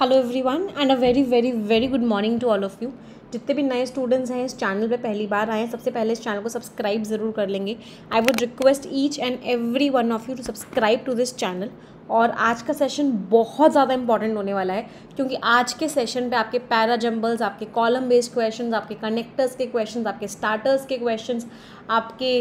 Hello everyone and a very very very good morning to all of you जितने भी नए students हैं इस चैनल पे पहली बार आए हैं सबसे पहले इस चैनल को सब्सक्राइब ज़रूर कर लेंगे I would request each and every one of you to subscribe to this channel और आज का सेशन बहुत ज़्यादा इंपॉर्टेंट होने वाला है क्योंकि आज के सेशन पे आपके पैरा जंबल्स आपके कॉलम बेस्ड क्वेश्चंस आपके कनेक्टर्स के क्वेश्चंस आपके स्टार्टर्स के क्वेश्चंस आपके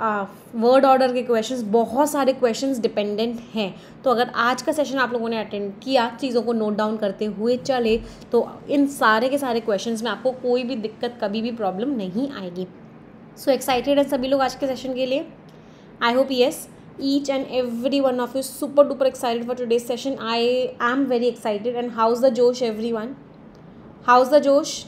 वर्ड ऑर्डर के क्वेश्चंस बहुत सारे क्वेश्चंस डिपेंडेंट हैं तो अगर आज का सेशन आप लोगों ने अटेंड किया चीज़ों को नोट डाउन करते हुए चले तो इन सारे के सारे क्वेश्चंस में आपको कोई भी दिक्कत कभी भी प्रॉब्लम नहीं आएगी सो एक्साइटेड हैं सभी लोग आज के सेशन के लिए I hope yes of you super duper excited for super session I I am very excited and how is the josh everyone how is the josh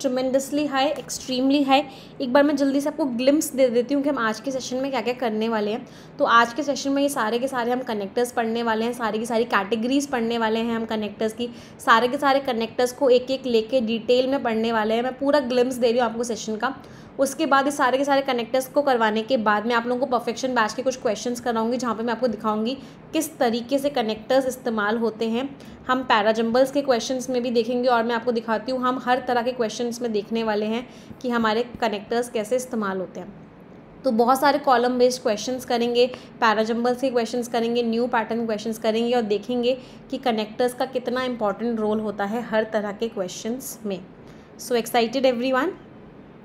tremendously high extremely high एक बार मैं जल्दी से आपको glimpse दे देती हूँ कि हम आज के सेशन में क्या क्या करने वाले हैं तो आज के सेशन में ये सारे के सारे हम कनेक्टर्स पढ़ने वाले हैं सारी की सारी कैटेगरीज पढ़ने वाले हैं हम कनेक्टर्स की सारे के सारे कनेक्टर्स को एक एक लेके डिटेल में पढ़ने वाले हैं मैं पूरा ग्लिम्स दे रही हूँ आपको सेशन का उसके बाद इस सारे के सारे कनेक्टर्स को करवाने के बाद मैं आप लोगों को परफेक्शन बैच के कुछ क्वेश्चन कराऊंगी जहाँ पर मैं आपको दिखाऊंगी किस तरीके से कनेक्टर्स इस्तेमाल होते हैं हम पैराजम्बल्स के क्वेश्चंस में भी देखेंगे और मैं आपको दिखाती हूँ हम हर तरह के क्वेश्चन में देखने वाले हैं कि हमारे कनेक्टर्स कैसे इस्तेमाल होते हैं तो बहुत सारे कॉलम बेस्ड क्वेश्चंस करेंगे पैराजम्बल्स के क्वेश्चंस करेंगे न्यू पैटर्न क्वेश्चंस करेंगे और देखेंगे कि कनेक्टर्स का कितना इंपॉर्टेंट रोल होता है हर तरह के क्वेश्चंस में सो एक्साइटेड एवरीवन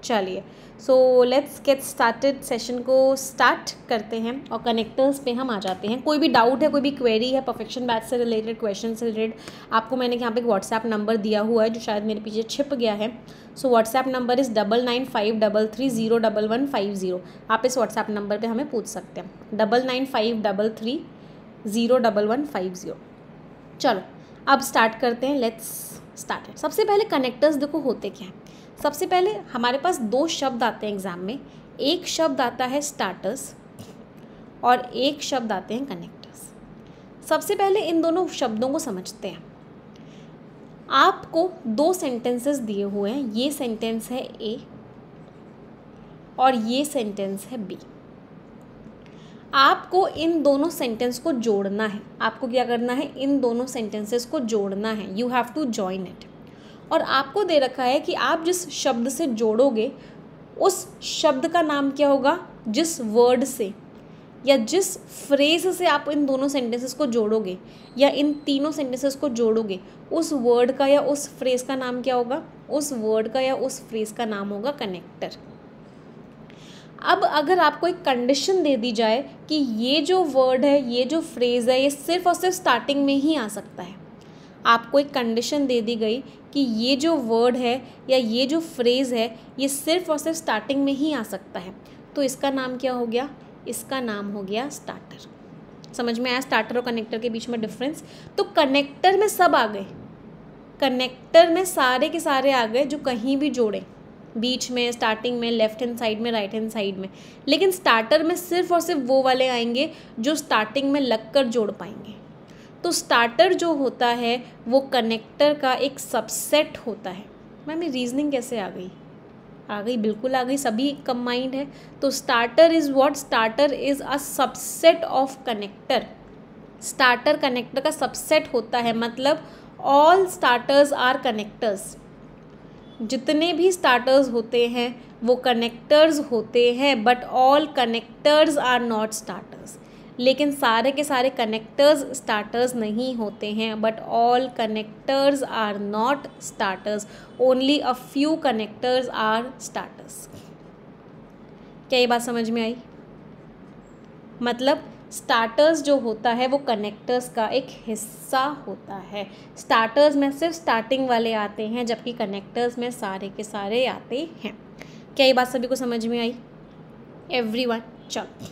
चलिए so let's get started session को स्टार्ट करते हैं और कनेक्टर्स पे हम आ जाते हैं कोई भी डाउट है कोई भी क्वेरी है परफेक्शन बैच से रिलेटेड क्वेश्चन से रिलेटेड आपको मैंने यहाँ पे एक व्हाट्सएप नंबर दिया हुआ है जो शायद मेरे पीछे छिप गया है so WhatsApp number is double nine five double three zero double one five zero आप इस व्हाट्सएप नंबर पर हमें पूछ सकते हैं double nine five double three zero double one five zero चलो अब स्टार्ट करते हैं लेट्स स्टार्ट सबसे पहले कनेक्टर्स देखो होते क्या हैं सबसे पहले हमारे पास दो शब्द आते हैं एग्ज़ाम में एक शब्द आता है स्टार्टर्स और एक शब्द आते हैं कनेक्टर्स सबसे पहले इन दोनों शब्दों को समझते हैं आपको दो सेंटेंसेस दिए हुए हैं ये सेंटेंस है ए और ये सेंटेंस है बी आपको इन दोनों सेंटेंस को जोड़ना है आपको क्या करना है इन दोनों सेंटेंसेस को जोड़ना है you have to join it और आपको दे रखा है कि आप जिस शब्द से जोड़ोगे उस शब्द का नाम क्या होगा जिस वर्ड से या जिस फ्रेज से आप इन दोनों सेंटेंसेस को जोड़ोगे या इन तीनों सेंटेंसेस को जोड़ोगे उस वर्ड का या उस फ्रेज का नाम क्या होगा उस वर्ड का या उस फ्रेज का नाम होगा कनेक्टर अब अगर आपको एक कंडीशन दे दी जाए कि ये जो वर्ड है ये जो फ्रेज़ है ये सिर्फ और सिर्फ स्टार्टिंग में ही आ सकता है आपको एक कंडीशन दे दी गई कि ये जो वर्ड है या ये जो फ्रेज़ है ये सिर्फ और सिर्फ स्टार्टिंग में ही आ सकता है तो इसका नाम क्या हो गया इसका नाम हो गया स्टार्टर समझ में आया स्टार्टर और कनेक्टर के बीच में डिफरेंस तो कनेक्टर में सब आ गए कनेक्टर में सारे के सारे आ गए जो कहीं भी जोड़े बीच में स्टार्टिंग में लेफ्ट हैंड साइड में राइट हैंड साइड में लेकिन स्टार्टर में सिर्फ और सिर्फ वो वाले आएंगे जो स्टार्टिंग में लग कर जोड़ पाएंगे तो स्टार्टर जो होता है वो कनेक्टर का एक सबसेट होता है मैम ये रीजनिंग कैसे आ गई आ गई बिल्कुल आ गई सभी कम्बाइंड है तो starter is what starter is a subset of connector starter connector का सबसेट होता है मतलब ऑल स्टार्टर्स आर कनेक्टर्स जितने भी स्टार्टर्स होते हैं वो कनेक्टर्स होते हैं but all connectors are not starters लेकिन सारे के सारे कनेक्टर्स स्टार्टर्स नहीं होते हैं but all connectors are not starters only a few connectors are starters क्या ये बात समझ में आई मतलब स्टार्टर्स जो होता है वो कनेक्टर्स का एक हिस्सा होता है स्टार्टर्स में सिर्फ स्टार्टिंग वाले आते हैं जबकि कनेक्टर्स में सारे के सारे आते हैं क्या ये बात सभी को समझ में आई एवरी वन चलो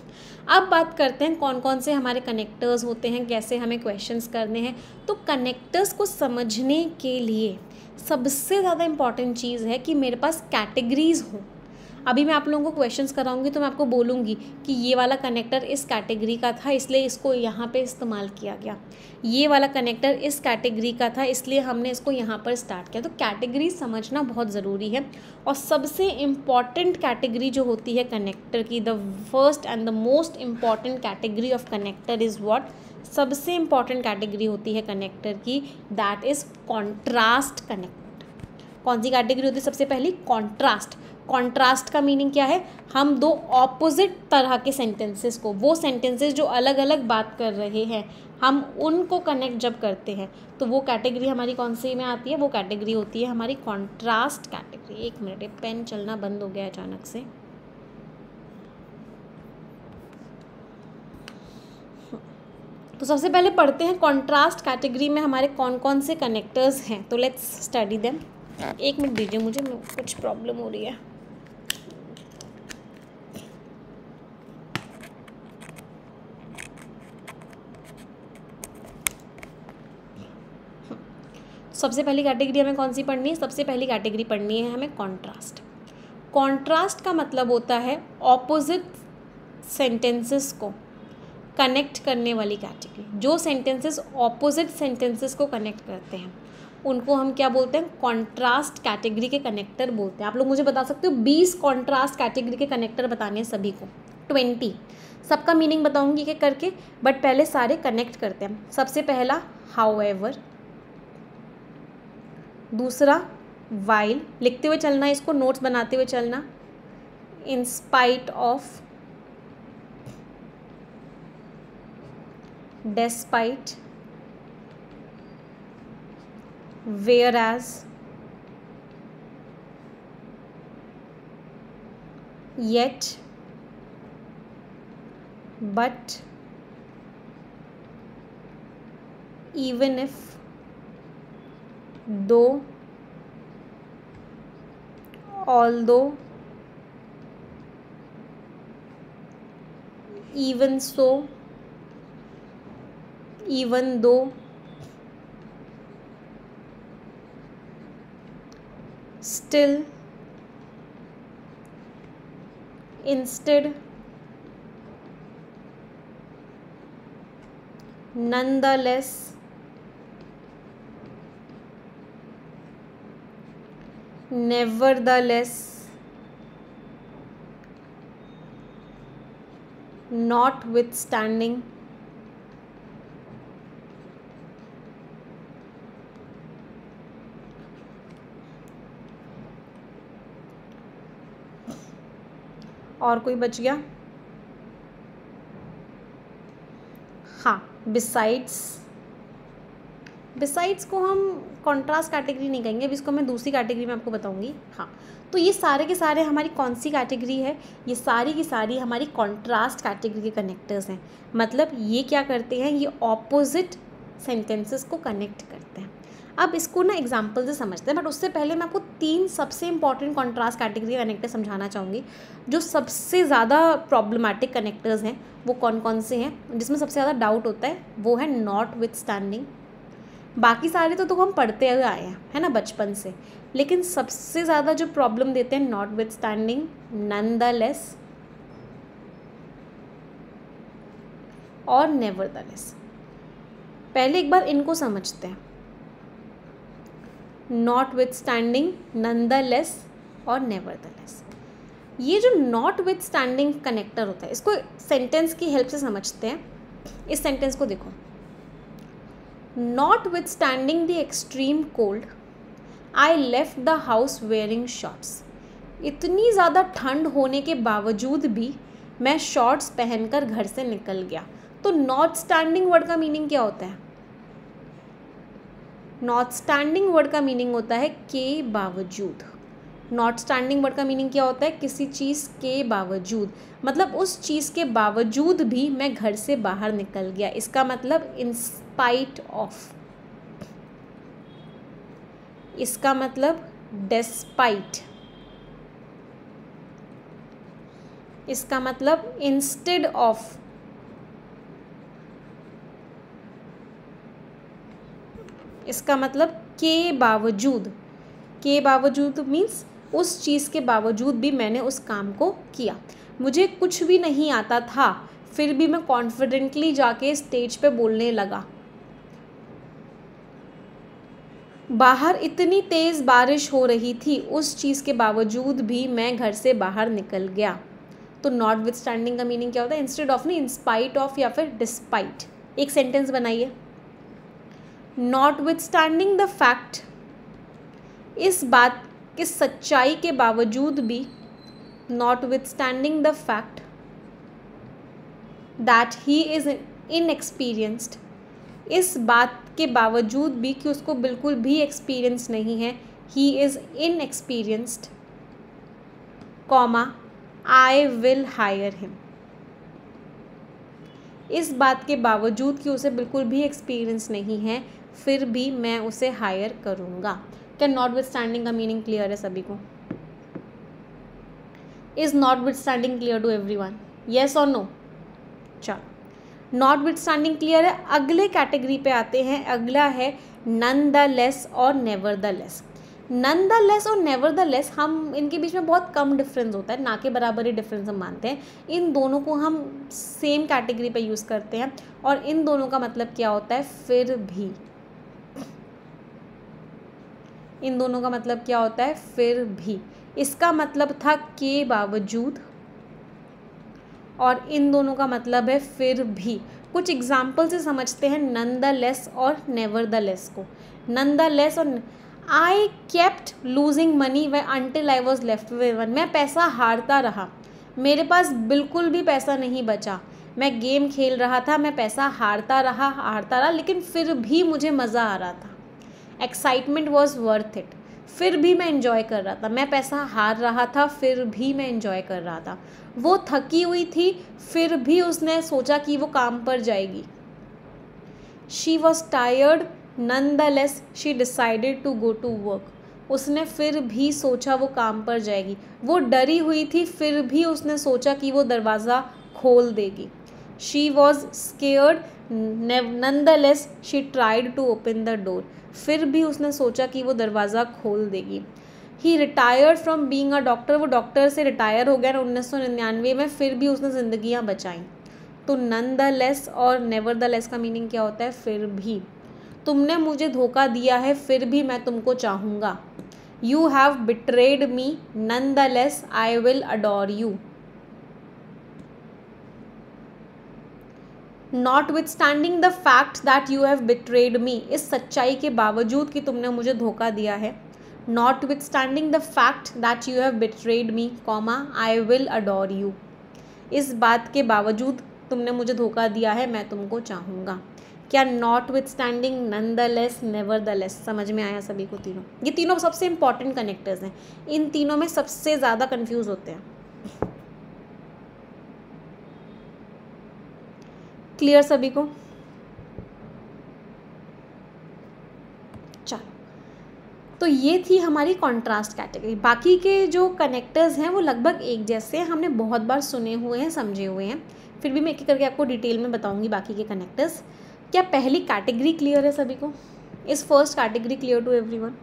अब बात करते हैं कौन कौन से हमारे कनेक्टर्स होते हैं कैसे हमें क्वेश्चंस करने हैं तो कनेक्टर्स को समझने के लिए सबसे ज़्यादा इम्पॉर्टेंट चीज़ है कि मेरे पास कैटेगरीज़ हों अभी मैं आप लोगों को क्वेश्चन कराऊंगी तो मैं आपको बोलूँगी कि ये वाला कनेक्टर इस कैटेगरी का था इसलिए इसको यहाँ पर इस्तेमाल किया गया ये वाला कनेक्टर इस कैटेगरी का था इसलिए हमने इसको यहाँ पर स्टार्ट किया तो कैटेगरी समझना बहुत ज़रूरी है और सबसे इम्पॉर्टेंट कैटेगरी जो होती है कनेक्टर की the first and the most important category of connector is what सबसे इम्पॉर्टेंट कैटेगरी होती है कनेक्टर की दैट इज़ कॉन्ट्रास्ट कनेक्टर कौन सी कैटेगरी होती है सबसे पहली कॉन्ट्रास्ट कॉन्ट्रास्ट का मीनिंग क्या है हम दो ऑपोजिट तरह के सेंटेंसेस को वो सेंटेंसेस जो अलग अलग बात कर रहे हैं हम उनको कनेक्ट जब करते हैं तो वो कैटेगरी हमारी कौन सी में आती है वो कैटेगरी होती है हमारी कॉन्ट्रास्ट कैटेगरी एक मिनट पेन चलना बंद हो गया अचानक से तो सबसे पहले पढ़ते हैं कॉन्ट्रास्ट कैटेगरी में हमारे कौन कौन से कनेक्टर्स हैं तो लेट्स स्टडी देम एक मिनट दीजिए मुझे कुछ प्रॉब्लम हो रही है सबसे पहली कैटेगरी हमें कौन सी पढ़नी है सबसे पहली कैटेगरी पढ़नी है हमें कॉन्ट्रास्ट कॉन्ट्रास्ट का मतलब होता है ऑपोजिट सेंटेंसेस को कनेक्ट करने वाली कैटेगरी जो सेंटेंसेस ऑपोजिट सेंटेंसेस को कनेक्ट करते हैं उनको हम क्या बोलते हैं कॉन्ट्रास्ट कैटेगरी के कनेक्टर बोलते हैं आप लोग मुझे बता सकते हो बीस कॉन्ट्रास्ट कैटेगरी के कनेक्टर बताने हैं सभी को ट्वेंटी सबका मीनिंग बताऊंगी के करके बट पहले सारे कनेक्ट करते हैं सबसे पहला हाउ एवर दूसरा वाइल लिखते हुए चलना है इसको नोट्स बनाते हुए चलना in spite of whereas yet but even if though, although, even so, even though, still, instead, nonetheless, nevertheless notwithstanding और कोई बच गया हाँ बिसाइड्स बिसाइड्स को हम कॉन्ट्रास्ट कैटेगरी नहीं कहेंगे अब इसको मैं दूसरी कैटेगरी में आपको बताऊंगी हाँ तो ये सारे के सारे हमारी कौन सी कैटेगरी है ये सारी की सारी हमारी कॉन्ट्रास्ट कैटेगरी के कनेक्टर्स हैं मतलब ये क्या करते हैं ये ऑपोजिट सेंटेंसेस को कनेक्ट करते हैं अब इसको ना एग्जाम्पल से समझते हैं बट उससे पहले मैं आपको तीन सबसे इंपॉर्टेंट कॉन्ट्रास्ट कैटेगरी कनेक्टर समझाना चाहूँगी जो सबसे ज़्यादा प्रॉब्लमेटिक कनेक्टर्स हैं वो कौन कौन से हैं जिसमें सबसे ज़्यादा डाउट होता है वो है नॉट विथ स्टैंडिंग बाकी सारे तो तो हम पढ़ते हुए आए हैं है ना बचपन से लेकिन सबसे ज़्यादा जो प्रॉब्लम देते हैं notwithstanding none the less और नेवर द लेस पहले एक बार इनको समझते हैं notwithstanding none the less और नेवर द लेस ये जो नॉट विथ स्टैंडिंग कनेक्टर होता है इसको सेंटेंस की हेल्प से समझते हैं इस सेंटेंस को देखो Notwithstanding the extreme cold, I left the house wearing shorts. इतनी ज़्यादा ठंड होने के बावजूद भी मैं शॉर्ट्स पहनकर घर से निकल गया तो नॉट स्टैंडिंग वर्ड का मीनिंग क्या होता है नॉट स्टैंडिंग वर्ड का मीनिंग होता है के बावजूद नॉट स्टैंडिंग वर्ड का मीनिंग क्या होता है किसी चीज़ के बावजूद मतलब उस चीज़ के बावजूद भी मैं घर से बाहर निकल गया इसका मतलब इन स्पाइट ऑफ इसका मतलब डेस्पाइट इसका मतलब इंस्टेड ऑफ इसका मतलब के बावजूद के बावजूद मीन्स उस चीज़ के बावजूद भी मैंने उस काम को किया मुझे कुछ भी नहीं आता था फिर भी मैं कॉन्फिडेंटली जाके स्टेज पे बोलने लगा बाहर इतनी तेज़ बारिश हो रही थी उस चीज़ के बावजूद भी मैं घर से बाहर निकल गया तो नॉट विथ स्टैंडिंग का मीनिंग क्या होता है इंस्टेड ऑफ नहीं इंस्पाइट ऑफ या फिर डिस्पाइट एक सेंटेंस बनाइए notwithstanding the fact इस बात की सच्चाई के बावजूद भी notwithstanding the fact that he is inexperienced इस बात के बावजूद भी कि उसको बिल्कुल भी एक्सपीरियंस नहीं है he is inexperienced comma I will hire him इस बात के बावजूद कि उसे बिल्कुल भी एक्सपीरियंस नहीं है फिर भी मैं उसे हायर करूँगा क्या नॉट विथ स्टैंडिंग का मीनिंग क्लियर है सभी को is notwithstanding clear to every one yes और नो चलो नॉट विथ स्टैंडिंग क्लियर है अगले कैटेगरी पे आते हैं अगला है नन द लेस और never the less none the less और नेवर द लेस हम इनके बीच में बहुत कम डिफरेंस होता है ना के बराबर ही डिफरेंस हम मानते हैं इन दोनों को हम सेम कैटेगरी पे यूज़ करते हैं और इन दोनों का मतलब क्या होता है फिर भी इन दोनों का मतलब क्या होता है फिर भी इसका मतलब था के बावजूद और इन दोनों का मतलब है फिर भी कुछ एग्जाम्पल से समझते हैं नन द लेस और नेवर द लेस को नन द लेस और I kept losing money way until I was left way one मैं पैसा हारता रहा मेरे पास बिल्कुल भी पैसा नहीं बचा मैं गेम खेल रहा था मैं पैसा हारता रहा हारता रहा लेकिन फिर भी मुझे मज़ा आ रहा था एक्साइटमेंट वॉज वर्थ इट फिर भी मैं इन्जॉय कर रहा था मैं पैसा हार रहा था फिर भी मैं इन्जॉय कर रहा था वो थकी हुई थी फिर भी उसने सोचा कि वो काम पर जाएगी she was tired nonetheless she decided to go to work उसने फिर भी सोचा वो काम पर जाएगी वो डरी हुई थी फिर भी उसने सोचा कि वो दरवाज़ा खोल देगी she was scared nonetheless she tried to open the door फिर भी उसने सोचा कि वो दरवाज़ा खोल देगी he retired from being a doctor वो डॉक्टर से रिटायर हो गया उन्नीस सौ निन्यानवे में फिर भी उसने जिंदगियां बचाई तो नन द लेस और नेवर द लेस का मीनिंग क्या होता है फिर भी तुमने मुझे धोखा दिया है फिर भी मैं तुमको चाहूँगा you have betrayed me nonetheless I will adore you notwithstanding the fact that you have betrayed me इस सच्चाई के बावजूद कि तुमने मुझे धोखा दिया है notwithstanding the fact that you have betrayed me comma I will adore you इस बात के बावजूद तुमने मुझे धोखा दिया है मैं तुमको चाहूँगा क्या notwithstanding none the less never the less समझ में आया सभी को तीनों ये तीनों सबसे इंपॉर्टेंट कनेक्टर्स हैं इन तीनों में सबसे ज़्यादा कन्फ्यूज होते हैं क्लियर सभी को तो ये थी हमारी कॉन्ट्रास्ट कैटेगरी बाकी के जो कनेक्टर्स हैं वो लगभग एक जैसे हैं हमने बहुत बार सुने हुए हैं समझे हुए हैं फिर भी मैं एक करके आपको डिटेल में बताऊंगी बाकी के कनेक्टर्स क्या पहली कैटेगरी क्लियर है सभी को इस first category clear to one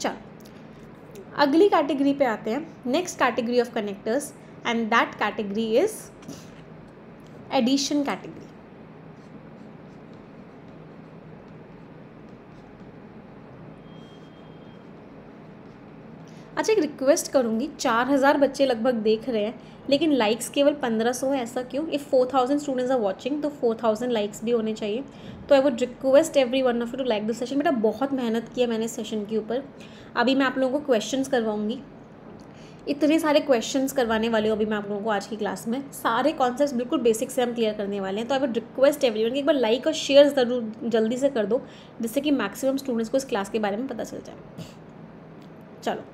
चलो अगली कैटेगरी पे आते हैं next category of connectors and that category is addition category अच्छा एक रिक्वेस्ट करूँगी चार हज़ार बच्चे लगभग देख रहे हैं लेकिन लाइक्स केवल पंद्रह सौ है ऐसा क्यों if four thousand students are watching तो फोर थाउजेंड लाइक्स भी होने चाहिए तो I would request every one of you to like this session बेटा बहुत मेहनत की है मैंने सेशन के ऊपर अभी मैं आप लोगों को क्वेश्चन करवाऊँगी इतने सारे क्वेश्चन करवाने वाले हो अभी मैं आप लोगों को आज की क्लास में सारे कॉन्सेप्ट बिल्कुल बेसिक से हम क्लियर करने वाले हैं तो I would request every one एक बार लाइक और शेयर ज़रूर जल्दी से कर दो जिससे कि मैक्सिमम स्टूडेंट्स को इस क्लास के बारे में पता चल जाए चलो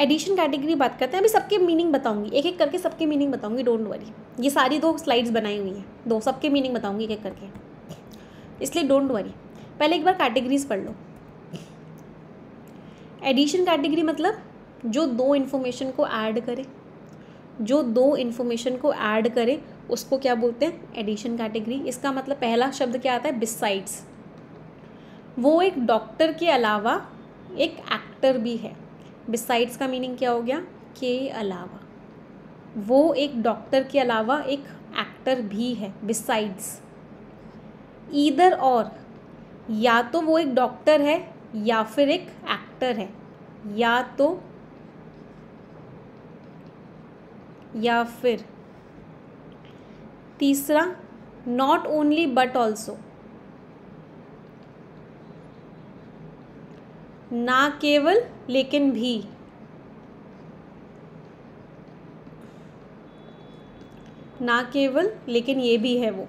एडिशन कैटेगरी बात करते हैं अभी सबके मीनिंग बताऊंगी एक एक करके सबके मीनिंग बताऊंगी डोंट वरी ये सारी दो स्लाइड्स बनाई हुई हैं दो सबके मीनिंग बताऊंगी एक एक करके इसलिए डोंट वरी पहले एक बार कैटेगरीज पढ़ लो एडिशन कैटेगरी मतलब जो दो इन्फॉर्मेशन को ऐड करे जो दो इन्फॉर्मेशन को ऐड करे उसको क्या बोलते हैं एडिशन कैटेगरी इसका मतलब पहला शब्द क्या आता है बिसाइड्स वो एक डॉक्टर के अलावा एक एक्टर भी है बिसाइड्स का मीनिंग क्या हो गया के अलावा वो एक डॉक्टर के अलावा एक एक्टर भी है बिसाइड्स ईदर और या तो वो एक डॉक्टर है या फिर एक एक्टर है या तो या फिर तीसरा नॉट ओनली बट ऑल्सो ना केवल लेकिन भी ना केवल लेकिन ये भी है वो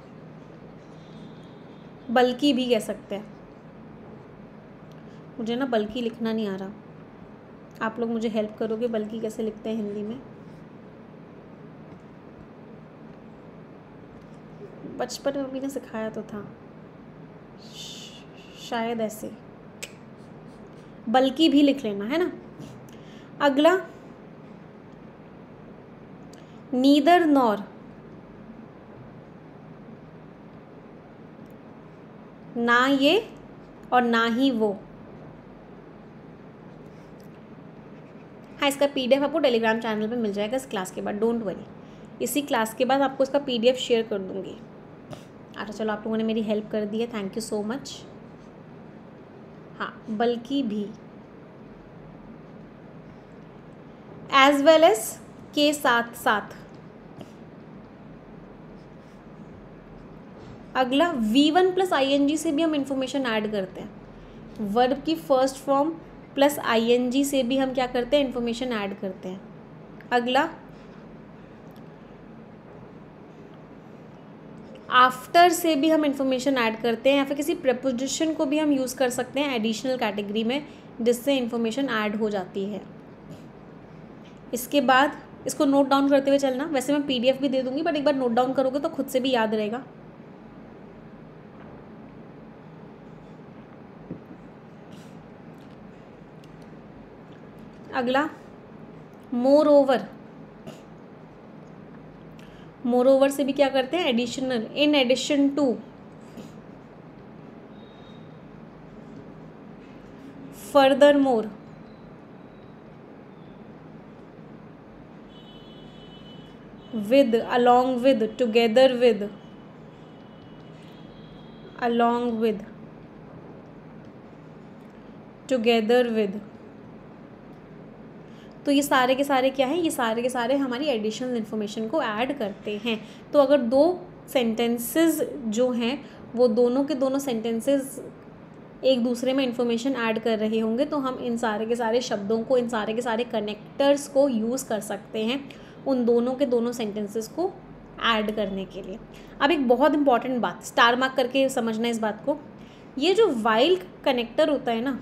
बल्कि भी कह सकते हैं मुझे ना बल्कि लिखना नहीं आ रहा आप लोग मुझे हेल्प करोगे बल्कि कैसे लिखते हैं हिंदी में बचपन में मम्मी ने सिखाया तो था शायद ऐसे बल्कि भी लिख लेना है ना अगला नीदर नॉर ना ये और ना ही वो हाँ इसका पीडीएफ आपको टेलीग्राम चैनल पे मिल जाएगा इस क्लास के बाद डोंट वरी इसी क्लास के बाद आपको इसका पीडीएफ शेयर कर दूंगी अच्छा चलो आप लोगों ने मेरी हेल्प कर दी है थैंक यू सो मच हाँ बल्कि भी एज वेल एज के साथ साथ अगला V one plus I N G से भी हम इन्फॉर्मेशन ऐड करते हैं वर्ब की first form plus I N G से भी हम क्या करते हैं इन्फॉर्मेशन ऐड करते हैं अगला आफ्टर से भी हम इंफॉर्मेशन ऐड करते हैं या फिर किसी प्रपोजिशन को भी हम यूज़ कर सकते हैं एडिशनल कैटेगरी में जिससे इन्फॉर्मेशन ऐड हो जाती है इसके बाद इसको नोट डाउन करते हुए चलना वैसे मैं पीडीएफ भी दे दूंगी बट एक बार नोट डाउन करोगे तो खुद से भी याद रहेगा अगला मोर ओवर मोर ओवर से भी क्या करते हैं additional in addition to furthermore with along with together with along with together with तो ये सारे के सारे क्या है ये सारे के सारे हमारी एडिशनल इन्फॉर्मेशन को ऐड करते हैं तो अगर दो सेंटेंसेस जो हैं वो दोनों के दोनों सेंटेंसेस एक दूसरे में इन्फॉर्मेशन ऐड कर रहे होंगे तो हम इन सारे के सारे शब्दों को इन सारे के सारे कनेक्टर्स को यूज़ कर सकते हैं उन दोनों के दोनों सेंटेंसेस को ऐड करने के लिए अब एक बहुत इंपॉर्टेंट बात स्टार मार्क करके समझना इस बात को ये जो वाइल कनेक्टर होता है ना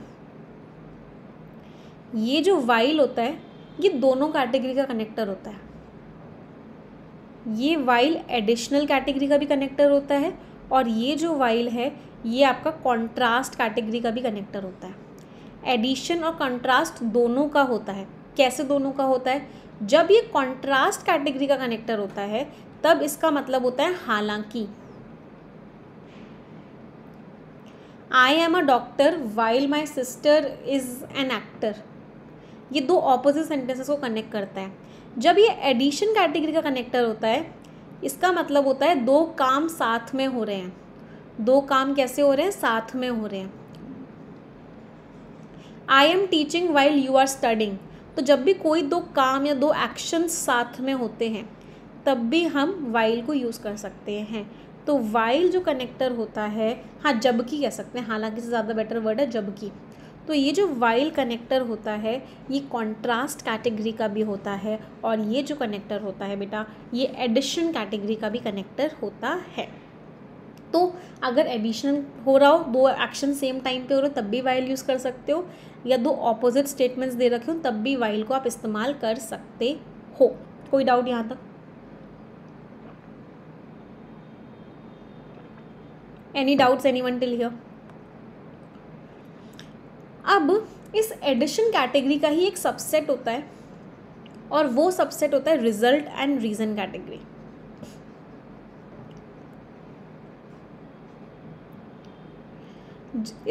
ये जो वाइल होता है ये दोनों कैटेगरी का कनेक्टर होता है ये वाइल एडिशनल कैटेगरी का भी कनेक्टर होता है और ये जो वाइल है ये आपका कॉन्ट्रास्ट कैटेगरी का भी कनेक्टर होता है एडिशन और कॉन्ट्रास्ट दोनों का होता है कैसे दोनों का होता है जब ये कॉन्ट्रास्ट कैटेगरी का कनेक्टर होता है तब इसका मतलब होता है हालांकि I am a doctor while my sister is an actor ये दो ऑपोजिट सेंटेंसेस को कनेक्ट करता है जब ये एडिशन कैटेगरी का कनेक्टर होता है इसका मतलब होता है दो काम साथ में हो रहे हैं दो काम कैसे हो रहे हैं साथ में हो रहे हैं I am teaching while you are studying तो जब भी कोई दो काम या दो एक्शन साथ में होते हैं तब भी हम वाइल को यूज़ कर सकते हैं तो वाइल जो कनेक्टर होता है हाँ जबकि कह सकते हैं हालांकि से ज़्यादा बेटर वर्ड है जबकि तो ये जो वाइल कनेक्टर होता है ये कॉन्ट्रास्ट कैटेगरी का भी होता है और ये जो कनेक्टर होता है बेटा ये एडिशन कैटेगरी का भी कनेक्टर होता है तो अगर एडिशन हो रहा हो दो एक्शन सेम टाइम पे हो रहे हो तब भी वाइल यूज़ कर सकते हो या दो ऑपोजिट स्टेटमेंट्स दे रखे हो तब भी वाइल को आप इस्तेमाल कर सकते हो कोई डाउट यहाँ तक doubts any one till here अब इस एडिशन कैटेगरी का ही एक सबसेट होता है और वो सबसेट होता है रिजल्ट एंड रीज़न कैटेगरी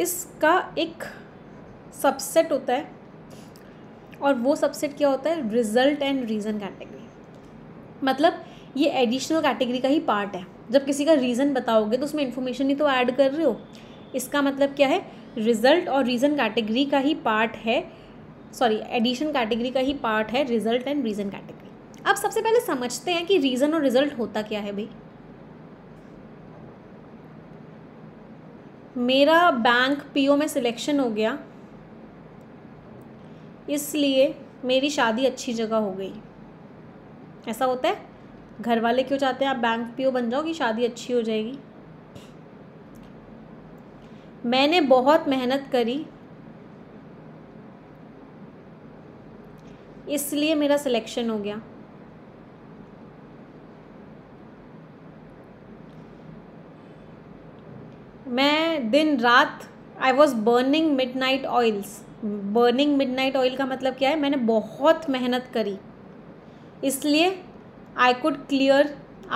इसका एक सबसेट होता है और वो सबसेट क्या होता है रिजल्ट एंड रीज़न कैटेगरी मतलब ये एडिशनल कैटेगरी का ही पार्ट है जब किसी का रीज़न बताओगे तो उसमें इन्फॉर्मेशन ही तो ऐड कर रहे हो इसका मतलब क्या है रिजल्ट और रीज़न कैटेगरी का ही पार्ट है सॉरी एडिशन कैटेगरी का ही पार्ट है रिजल्ट एंड रीज़न कैटेगरी अब सबसे पहले समझते हैं कि रीज़न और रिजल्ट होता क्या है भाई मेरा बैंक पीओ में सिलेक्शन हो गया इसलिए मेरी शादी अच्छी जगह हो गई ऐसा होता है घर वाले क्यों चाहते हैं आप बैंक पीओ बन जाओ कि शादी अच्छी हो जाएगी मैंने बहुत मेहनत करी इसलिए मेरा सिलेक्शन हो गया मैं दिन रात I was burning midnight oils burning midnight oil का मतलब क्या है मैंने बहुत मेहनत करी इसलिए I could clear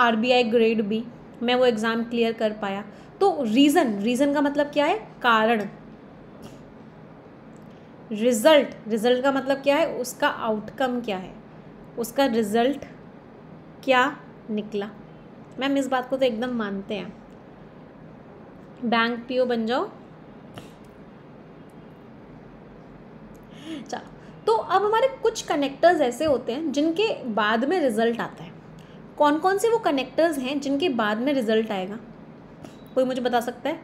R B I grade B मैं वो एग्ज़ाम क्लियर कर पाया तो रीज़न रीज़न का मतलब क्या है कारण रिजल्ट रिजल्ट का मतलब क्या है उसका आउटकम क्या है उसका रिजल्ट क्या निकला मैम इस बात को तो एकदम मानते हैं बैंक पीओ बन जाओ चलो तो अब हमारे कुछ कनेक्टर्स ऐसे होते हैं जिनके बाद में रिजल्ट आता है कौन कौन से वो कनेक्टर्स हैं जिनके बाद में रिजल्ट आएगा कोई मुझे बता सकता है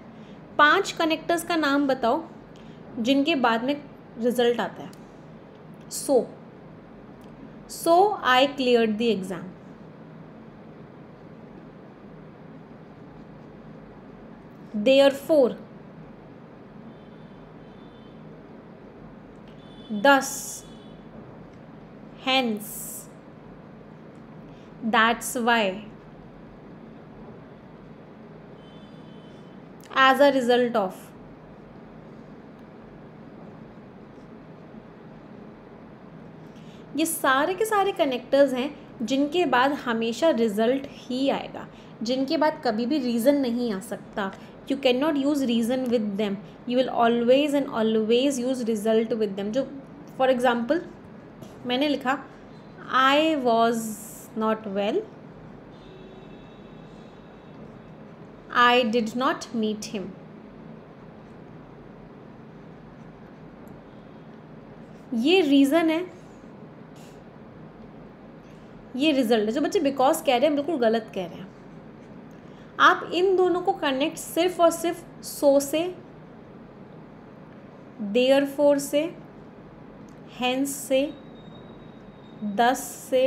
पांच कनेक्टर्स का नाम बताओ जिनके बाद में रिजल्ट आता है so so I clear the exam for thus hence that's why as a result of ये सारे के सारे कनेक्टर्स हैं जिनके बाद हमेशा रिजल्ट ही आएगा जिनके बाद कभी भी रीज़न नहीं आ सकता you can not use reason with them you will always and always use result with them जो फॉर एग्ज़ाम्पल मैंने लिखा I was not well I did not meet him. ये रीज़न है ये रिजल्ट है जो बच्चे बिकॉज कह रहे हैं बिल्कुल गलत कह रहे हैं आप इन दोनों को कनेक्ट सिर्फ और सिर्फ सो से देयर फोर से हैंस से दस से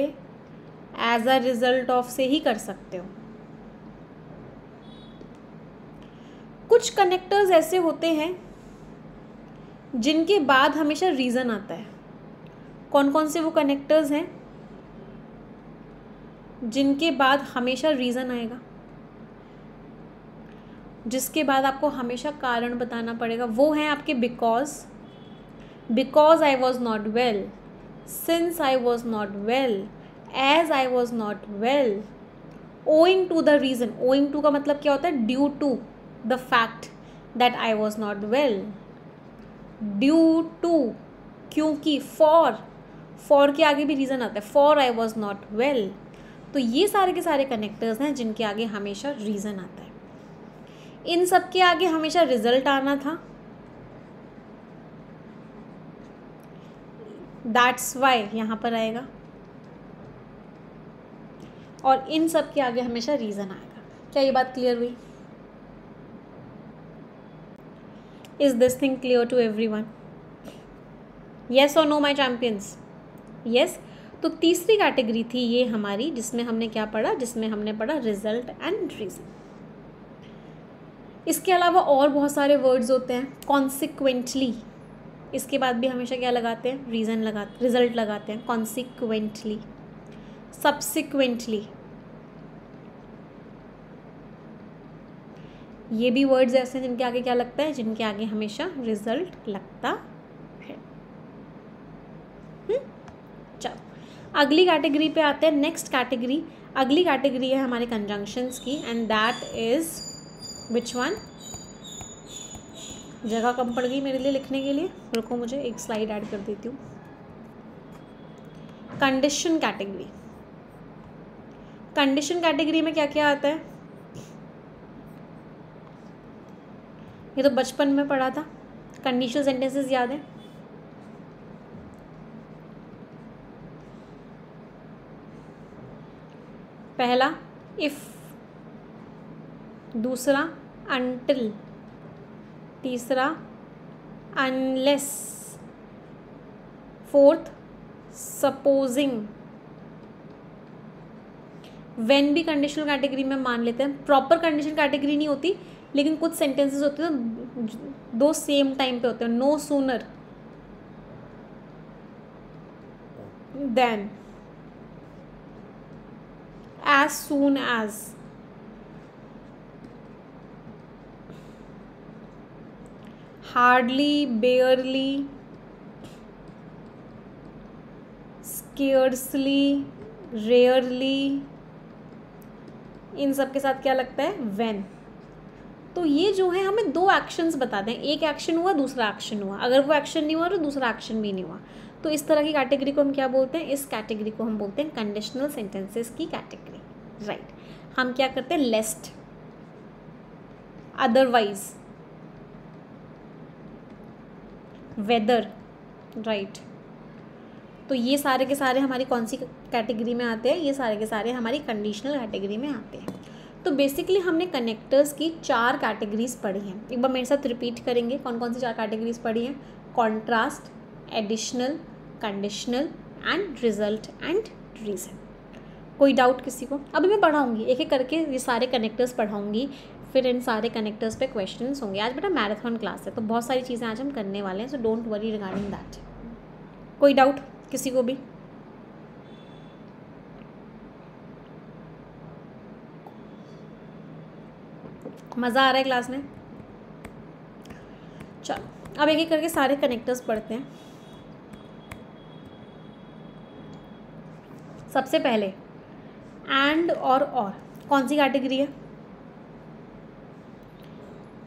एज अ रिजल्ट ऑफ से ही कर सकते हो कुछ कनेक्टर्स ऐसे होते हैं जिनके बाद हमेशा रीज़न आता है कौन कौन से वो कनेक्टर्स हैं जिनके बाद हमेशा रीज़न आएगा जिसके बाद आपको हमेशा कारण बताना पड़ेगा वो हैं आपके because because I was not well since I was not well as I was not well owing to the reason owing to का मतलब क्या होता है due to the fact that I was not well. Due to क्योंकि for for के आगे भी reason आता है for I was not well तो ये सारे के सारे कनेक्टर्स हैं जिनके आगे हमेशा रीज़न आता है इन सब के आगे हमेशा रिजल्ट आना था दैट्स वाई यहाँ पर आएगा और इन सब के आगे हमेशा रीज़न आएगा क्या ये बात क्लियर हुई is this thing clear to everyone yes और नो माई चैम्पियंस येस तो तीसरी कैटेगरी थी ये हमारी जिसमें हमने क्या पढ़ा जिसमें हमने पढ़ा रिजल्ट एंड रीज़न इसके अलावा और बहुत सारे वर्ड्स होते हैं कॉन्सिक्वेंटली इसके बाद भी हमेशा क्या लगाते हैं रीज़न लगा रिज़ल्ट लगाते हैं कॉन्सिक्वेंटली सब्सिक्वेंटली ये भी वर्ड्स ऐसे हैं जिनके आगे क्या लगता है जिनके आगे हमेशा रिजल्ट लगता है हम्म, चलो अगली कैटेगरी पे आते हैं नेक्स्ट कैटेगरी अगली कैटेगरी है हमारे कंजंक्शंस की and that is which one जगह कम पड़ गई मेरे लिए लिखने के लिए रुको मुझे एक स्लाइड ऐड कर देती हूँ कंडीशन कैटेगरी कंडीशन कैटेगरी में क्या क्या आता है ये तो बचपन में पढ़ा था कंडीशनल सेंटेंसेस याद है पहला इफ दूसरा अंटिल तीसरा अनलेस फोर्थ सपोजिंग वेन भी कंडीशनल कैटेगरी में मान लेते हैं प्रॉपर कंडीशन कैटेगरी नहीं होती लेकिन कुछ सेंटेंसेस होते हैं दो सेम टाइम पे होते हैं no sooner than as soon as hardly barely scarcely rarely इन सब के साथ क्या लगता है वेन तो ये जो है हमें दो एक्शंस बताते हैं एक एक्शन हुआ दूसरा एक्शन हुआ अगर वो एक्शन नहीं हुआ तो दूसरा एक्शन भी नहीं हुआ तो इस तरह की कैटेगरी को हम क्या बोलते हैं इस कैटेगरी को हम बोलते हैं कंडीशनल सेंटेंसेस की कैटेगरी राइट हम क्या करते हैं लेस्ट अदरवाइज वेदर राइट तो ये सारे के सारे हमारी कौन सी कैटेगरी में आते हैं ये सारे के सारे हमारी कंडीशनल कैटेगरी में आते हैं तो बेसिकली हमने कनेक्टर्स की चार कैटेगरीज पढ़ी हैं एक बार मेरे साथ रिपीट करेंगे कौन कौन सी चार कैटेगरीज पढ़ी हैं contrast additional conditional and result and reason कोई डाउट किसी को अभी मैं पढ़ाऊँगी एक एक करके ये सारे कनेक्टर्स पढ़ाऊँगी फिर इन सारे कनेक्टर्स पे क्वेश्चन होंगे आज बेटा मैराथन क्लास है तो बहुत सारी चीज़ें आज हम करने वाले हैं so don't worry regarding that कोई डाउट किसी को भी मज़ा आ रहा है क्लास में चलो अब एक एक करके सारे कनेक्टर्स पढ़ते हैं सबसे पहले एंड और और कौन सी कैटेगरी है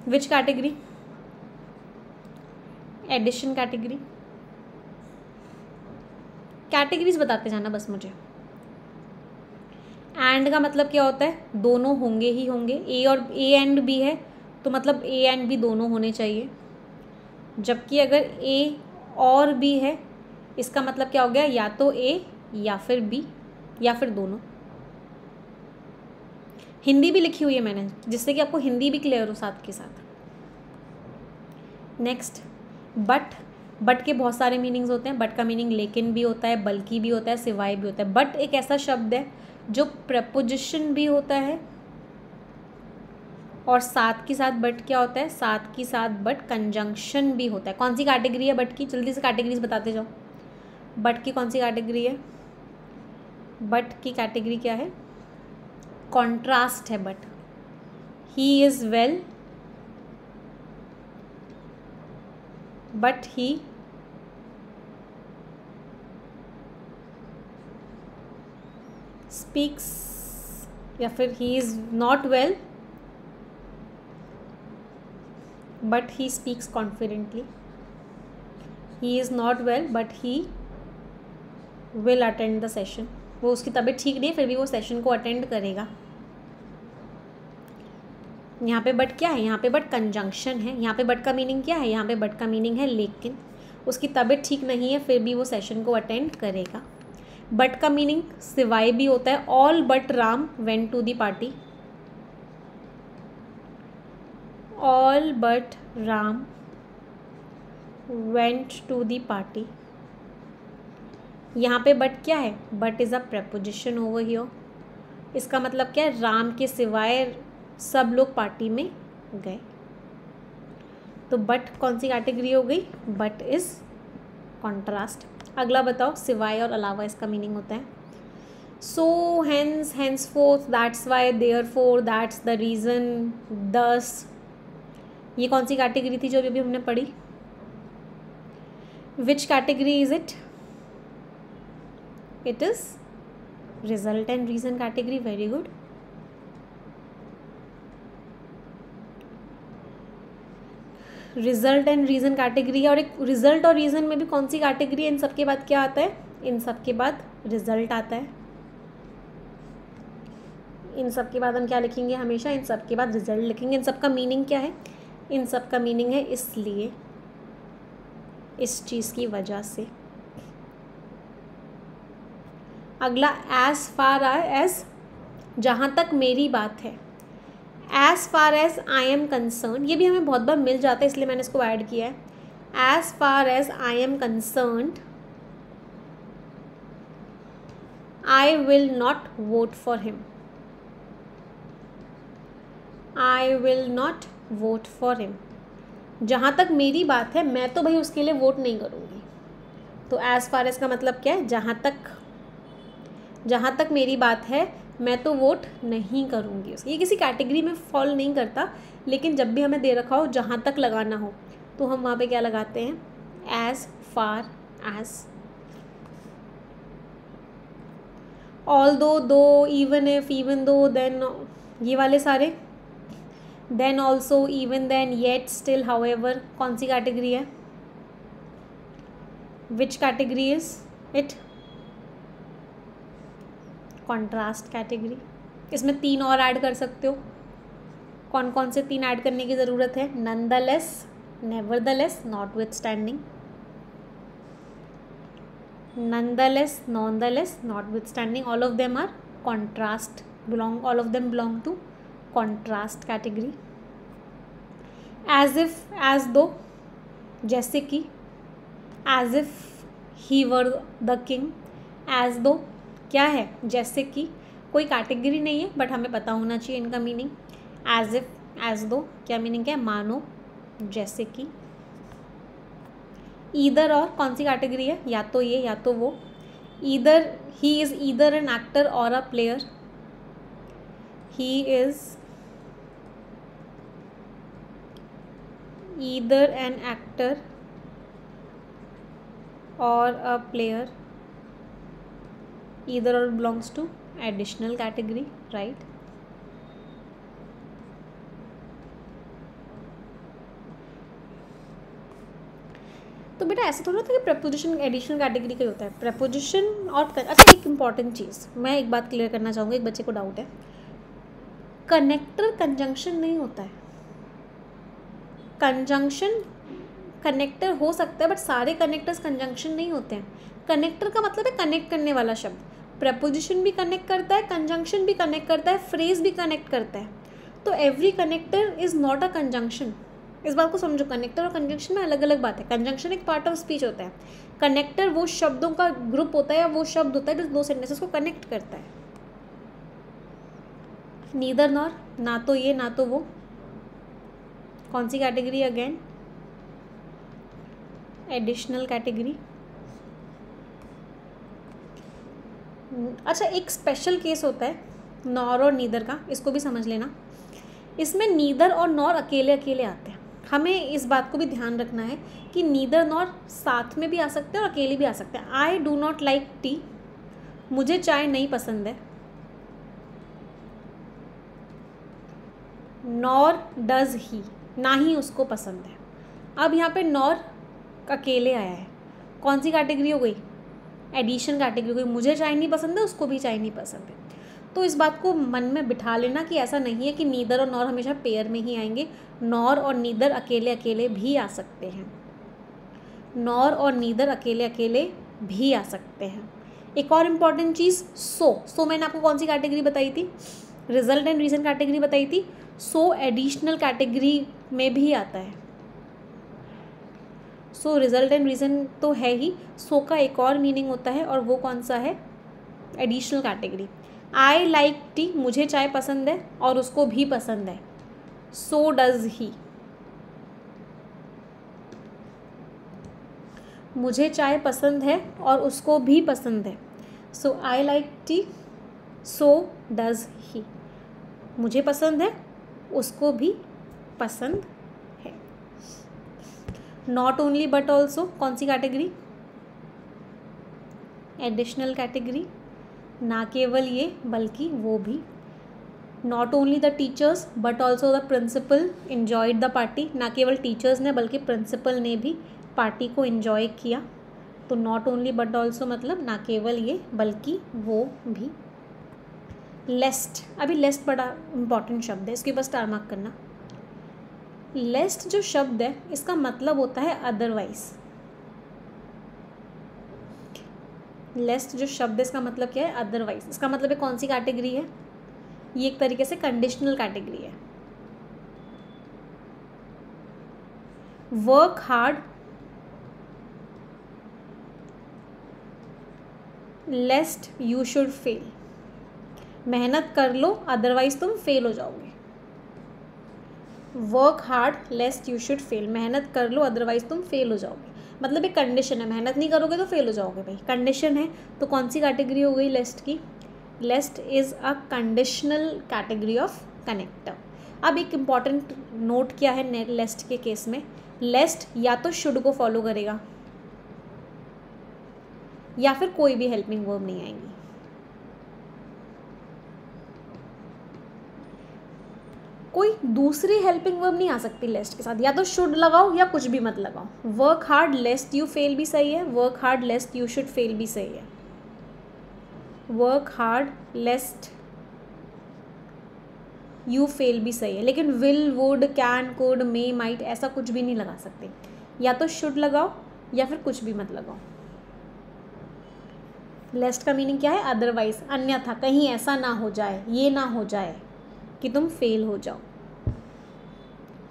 which category addition category categories बताते जाना बस मुझे एंड का मतलब क्या होता है दोनों होंगे ही होंगे ए और ए एंड बी है तो मतलब ए एंड बी दोनों होने चाहिए जबकि अगर ए और बी है इसका मतलब क्या हो गया या तो ए या फिर बी या फिर दोनों हिंदी भी लिखी हुई है मैंने जिससे कि आपको हिंदी भी क्लियर हो साथ के साथ नेक्स्ट बट बट के बहुत सारे मीनिंग्स होते हैं बट का मीनिंग लेकिन भी होता है बल्कि भी होता है सिवाय भी होता है बट एक ऐसा शब्द है जो प्रपोजिशन भी होता है और साथ के साथ बट क्या होता है साथ के साथ बट कंजंक्शन भी होता है कौन सी कैटेगरी है बट की जल्दी से कैटेगरीज बताते जाओ बट की कौन सी कैटेगरी है बट की कैटेगरी क्या है कॉन्ट्रास्ट है but he is well but he speaks या फिर he is not well but he speaks confidently he is not well but he will attend the session वो उसकी तबीयत ठीक नहीं है फिर भी वो सेशन को अटेंड करेगा यहाँ पे बट क्या है यहाँ पे बट कंजंक्शन है यहाँ पे बट का मीनिंग क्या है यहाँ पे बट का मीनिंग है लेकिन उसकी तबीयत ठीक नहीं है फिर भी वो सेशन को अटेंड करेगा बट का मीनिंग सिवाय भी होता है all but Ram went to the party all but Ram went to the party यहाँ पे बट क्या है but is a preposition over here इसका मतलब क्या है राम के सिवाय सब लोग पार्टी में गए तो बट कौन सी कैटेगरी हो गई बट इज़ कॉन्ट्रास्ट अगला बताओ सिवाय और अलावा इसका मीनिंग होता है so hence henceforth that's why therefore that's the reason thus ये कौन सी कैटेगरी थी जो अभी अभी हमने पढ़ी which category is it it is result and reason category very good result and reason category है और एक रिजल्ट और रीज़न में भी कौन सी कैटेगरी है इन सब के बाद क्या आता है इन सब के बाद रिजल्ट आता है इन सब के बाद हम क्या लिखेंगे हमेशा इन सब के बाद रिजल्ट लिखेंगे इन सब का मीनिंग क्या है इन सब का मीनिंग है इसलिए इस चीज़ की वजह से अगला एज फार एज जहाँ तक मेरी बात है as far as I am concern ये भी हमें बहुत बार मिल जाता है इसलिए मैंने इसको ऐड किया है as far as I am concern I will not vote for him I will not vote for him जहाँ तक मेरी बात है मैं तो भाई उसके लिए वोट नहीं करूँगी तो एज़ फार एज़ का मतलब क्या है जहाँ तक जहाँ तक मेरी बात है मैं तो वोट नहीं करूँगी ये किसी कैटेगरी में फॉल नहीं करता लेकिन जब भी हमें दे रखा हो जहाँ तक लगाना हो तो हम वहाँ पे क्या लगाते हैं as far as although though even if even though then ये वाले सारे then also even then yet still however कौन सी कैटेगरी है which category is it contrast category इसमें तीन और ऐड कर सकते हो कौन कौन से तीन ऐड करने की ज़रूरत है nonetheless nevertheless notwithstanding nonetheless nonetheless notwithstanding all of them are contrast belong all of them belong to contrast category as if as though जैसे कि as if he were the king as though क्या है जैसे कि कोई category नहीं है but हमें पता होना चाहिए इनका meaning as if as though क्या मीनिंग है मानो जैसे कि ईदर और कौन सी कैटेगरी है या तो ये या तो वो either he is either an actor or a player he is either an actor or a player either or belongs to additional category right तो बेटा ऐसा थोड़ा होता है कि प्रपोजिशन एडिशनल कैटेगरी का होता है प्रपोजिशन और अच्छा एक इम्पॉर्टेंट चीज़ मैं एक बात क्लियर करना चाहूँगी एक बच्चे को डाउट है कनेक्टर कंजंक्शन नहीं होता है कंजंक्शन कनेक्टर हो सकता है बट सारे कनेक्टर्स कंजंक्शन नहीं होते हैं कनेक्टर का मतलब है कनेक्ट करने वाला शब्द प्रपोजिशन भी कनेक्ट करता है कंजंक्शन भी कनेक्ट करता है फ्रेज भी कनेक्ट करता है तो every connector is not a conjunction इस बात को समझो कनेक्टर और कंजंक्शन में अलग अलग बात है कंजंक्शन एक पार्ट ऑफ स्पीच होता है कनेक्टर वो शब्दों का ग्रुप होता है या वो शब्द होता है जो दो सेंटेंसेस को कनेक्ट करता है नीदर नॉर ना तो ये ना तो वो कौन सी category again additional category hmm, अच्छा एक स्पेशल केस होता है नॉर और नीदर का इसको भी समझ लेना इसमें नीदर और नॉर अकेले अकेले आते हैं हमें इस बात को भी ध्यान रखना है कि नीदर नॉर साथ में भी आ सकते हैं और अकेले भी आ सकते हैं I do not like tea मुझे चाय नहीं पसंद है नॉर डज ही ना ही उसको पसंद है अब यहाँ पे नॉर अकेले आया है कौन सी कैटेगरी हो गई एडिशन कैटेगरी कोई मुझे चाय नहीं पसंद है उसको भी चाय नहीं पसंद है तो इस बात को मन में बिठा लेना कि ऐसा नहीं है कि नीदर और नॉर हमेशा पेयर में ही आएंगे नॉर और नीदर अकेले अकेले भी आ सकते हैं नॉर और नीदर अकेले अकेले भी आ सकते हैं एक और इम्पॉर्टेंट चीज़ सो सो मैंने आपको कौन सी कैटेगरी बताई थी रिजल्ट एंड रीजन कैटेगरी बताई थी सो एडिशनल कैटेगरी में भी आता है सो रिजल्ट एंड रीज़न तो है ही सो का एक और मीनिंग होता है और वो कौन सा है additional category I like tea मुझे चाय पसंद है और उसको भी पसंद है सो डज ही मुझे चाय पसंद है और उसको भी पसंद है so I like tea so does he मुझे पसंद है उसको भी पसंद नॉट ओनली बट ऑल्सो कौन सी कैटेगरी एडिशनल कैटेगरी ना केवल ये बल्कि वो भी not only the teachers but also the principal enjoyed the party ना केवल टीचर्स ने बल्कि प्रिंसिपल ने भी पार्टी को इन्जॉय किया तो नॉट ओनली बट ऑल्सो मतलब ना केवल ये बल्कि वो भी लेस्ट अभी लेस्ट बड़ा इंपॉर्टेंट शब्द है इसके बस स्टार मार्क करना लेस्ट जो शब्द है इसका मतलब होता है अदरवाइज लेस्ट जो शब्द है इसका मतलब क्या है अदरवाइज इसका मतलब है कौन सी कैटेगरी है ये एक तरीके से कंडीशनल कैटेगरी है work hard lest you should fail मेहनत कर लो अदरवाइज तुम फेल हो जाओगे work hard lest you should fail मेहनत कर लो अदरवाइज तुम फेल हो जाओगे मतलब एक कंडीशन है मेहनत नहीं करोगे तो फेल हो जाओगे भाई कंडीशन है तो कौन सी कैटेगरी हो गई लेस्ट की lest is a conditional category of connector अब एक इम्पॉर्टेंट नोट क्या है लेस्ट के केस में लेस्ट या तो शुड को फॉलो करेगा या फिर कोई भी हेल्पिंग वर्ब नहीं आएंगी दूसरी हेल्पिंग वर्ब नहीं आ सकती लेस्ट के साथ या तो शुड लगाओ या कुछ भी मत लगाओ work hard lest you fail भी सही है work hard lest you should fail भी सही है work hard lest you fail भी सही है लेकिन will would can could may might ऐसा कुछ भी नहीं लगा सकते या तो शुड लगाओ या फिर कुछ भी मत लगाओ लेस्ट का मीनिंग क्या है अदरवाइज अन्यथा कहीं ऐसा ना हो जाए ये ना हो जाए कि तुम फेल हो जाओ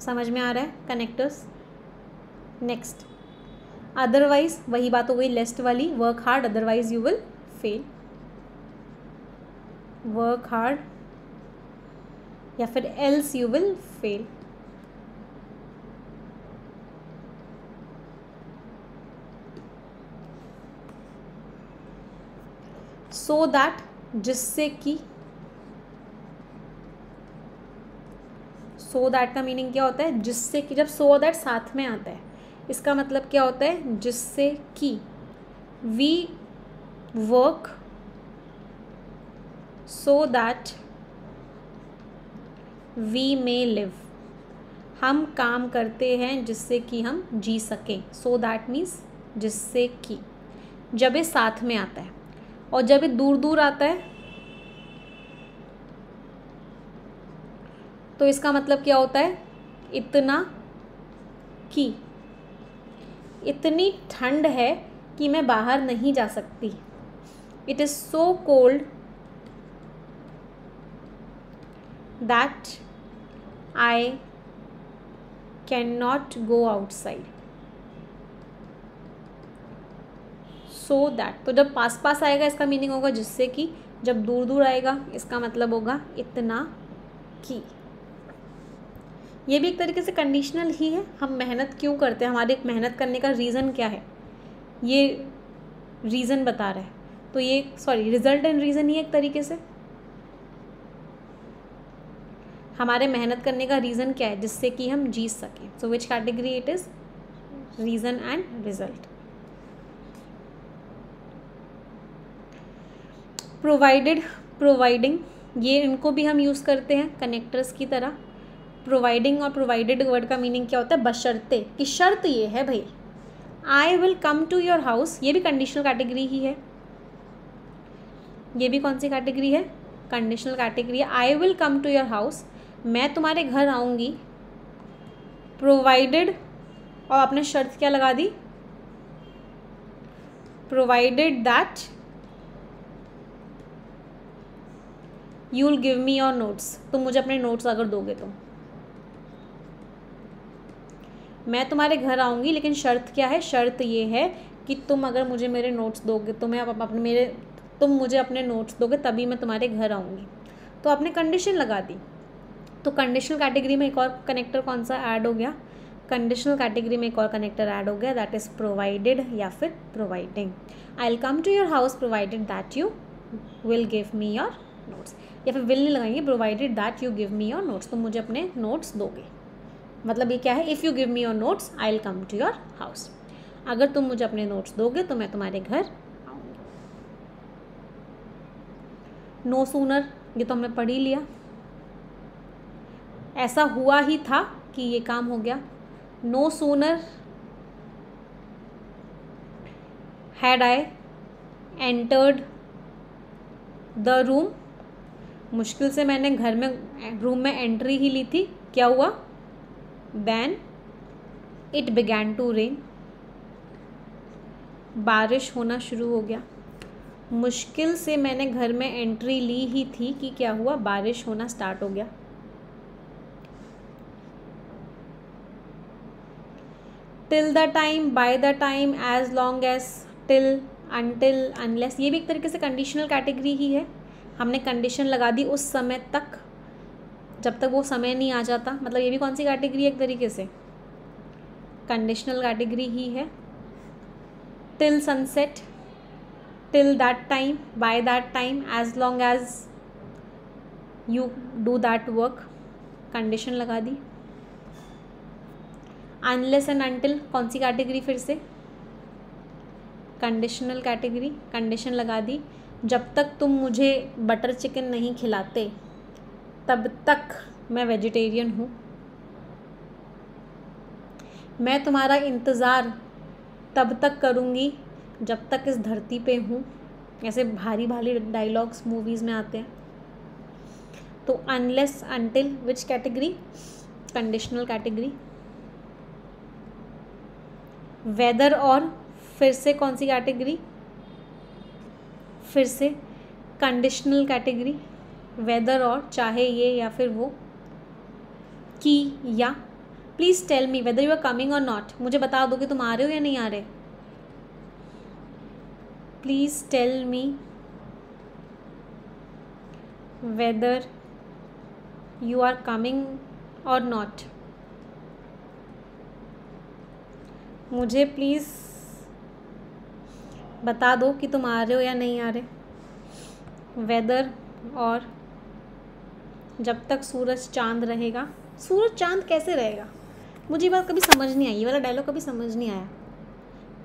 समझ में आ रहा है कनेक्टर्स नेक्स्ट अदरवाइज वही बात हो गई लेस्ट वाली work hard otherwise you will fail work hard या फिर else you will fail so that जिससे कि सो दैट का मीनिंग क्या होता है जिससे कि जब सो दैट साथ में आता है इसका मतलब क्या होता है जिससे कि we work so that we may live हम काम करते हैं जिससे कि हम जी सकें सो दैट मीन्स जिससे कि जब ये साथ में आता है और जब ये दूर दूर आता है तो इसका मतलब क्या होता है इतना कि इतनी ठंड है कि मैं बाहर नहीं जा सकती it is so cold that I can not go outside so that तो जब पास पास आएगा इसका मीनिंग होगा जिससे कि जब दूर दूर आएगा इसका मतलब होगा इतना की ये भी एक तरीके से कंडीशनल ही है हम मेहनत क्यों करते हैं हमारे मेहनत करने का रीज़न क्या है ये रीज़न बता रहा है तो ये सॉरी रिजल्ट एंड रीज़न ही एक तरीके से हमारे मेहनत करने का रीज़न क्या है जिससे कि हम जीत सकें so which category it is reason and result provided providing ये इनको भी हम यूज़ करते हैं कनेक्टर्स की तरह प्रोवाइडिंग और प्रोवाइडेड वर्ड का मीनिंग क्या होता है बशर्ते कि शर्त ये है भाई I will come to your house ये भी कंडीशनल कैटेगरी ही है ये भी कौन सी कैटेगरी है कंडीशनल कैटेगरी है I will come to your house मैं तुम्हारे घर आऊँगी प्रोवाइडेड और आपने शर्त क्या लगा दी provided that you will give me your notes तुम मुझे अपने नोट्स अगर दोगे तो मैं तुम्हारे घर आऊँगी लेकिन शर्त क्या है शर्त ये है कि तुम अगर मुझे मेरे नोट्स दोगे तुम्हें तो आप अपने मेरे तुम मुझे अपने नोट्स दोगे तभी मैं तुम्हारे घर आऊँगी तो आपने कंडीशन लगा दी तो कंडीशनल कैटेगरी में एक और कनेक्टर कौन सा ऐड हो गया कंडीशनल कैटेगरी में एक और कनेक्टर ऐड हो गया दैट इज़ प्रोवाइडेड या फिर providing I will come to your house provided that you will give me your notes या फिर विल नहीं लगाएंगे provided that you give me your notes तुम मुझे अपने नोट्स दोगे मतलब ये क्या है if you give me your notes I will come to your house अगर तुम मुझे अपने नोट्स दोगे तो मैं तुम्हारे घर आऊँगी नो सूनर ये तो हमने पढ़ ही लिया ऐसा हुआ ही था कि ये काम हो गया no sooner had I entered the room मुश्किल से मैंने घर में रूम में एंट्री ही ली थी क्या हुआ then it began to rain बारिश होना शुरू हो गया मुश्किल से मैंने घर में एंट्री ली ही थी कि क्या हुआ बारिश होना स्टार्ट हो गया till the time by the time as long as till until unless ये भी एक तरीके से कंडीशनल कैटेगरी ही है हमने कंडीशन लगा दी उस समय तक जब तक वो समय नहीं आ जाता मतलब ये भी कौन सी कैटेगरी है एक तरीके से कंडीशनल कैटेगरी ही है till sunset till that time by that time as long as you do that work condition लगा दी अनलेस एंड अनटिल कौन सी कैटेगरी फिर से कंडीशनल कैटेगरी कंडीशन लगा दी जब तक तुम मुझे बटर चिकन नहीं खिलाते तब तक मैं वेजिटेरियन हूँ मैं तुम्हारा इंतज़ार तब तक करूँगी जब तक इस धरती पे हूँ ऐसे भारी भारी डायलॉग्स मूवीज़ में आते हैं तो unless until which category conditional category whether और फिर से कौन सी कैटेगरी फिर से कंडीशनल कैटेगरी वेदर और चाहे ये या फिर वो की या please tell me whether you are coming or not मुझे बता दो कि तुम आ रहे हो या नहीं आ रहे please tell me whether you are coming or not मुझे प्लीज़ बता दो कि तुम आ रहे हो या नहीं आ रहे वेदर और जब तक सूरज चांद रहेगा सूरज चांद कैसे रहेगा मुझे ये बात कभी समझ नहीं आई ये वाला डायलॉग कभी समझ नहीं आया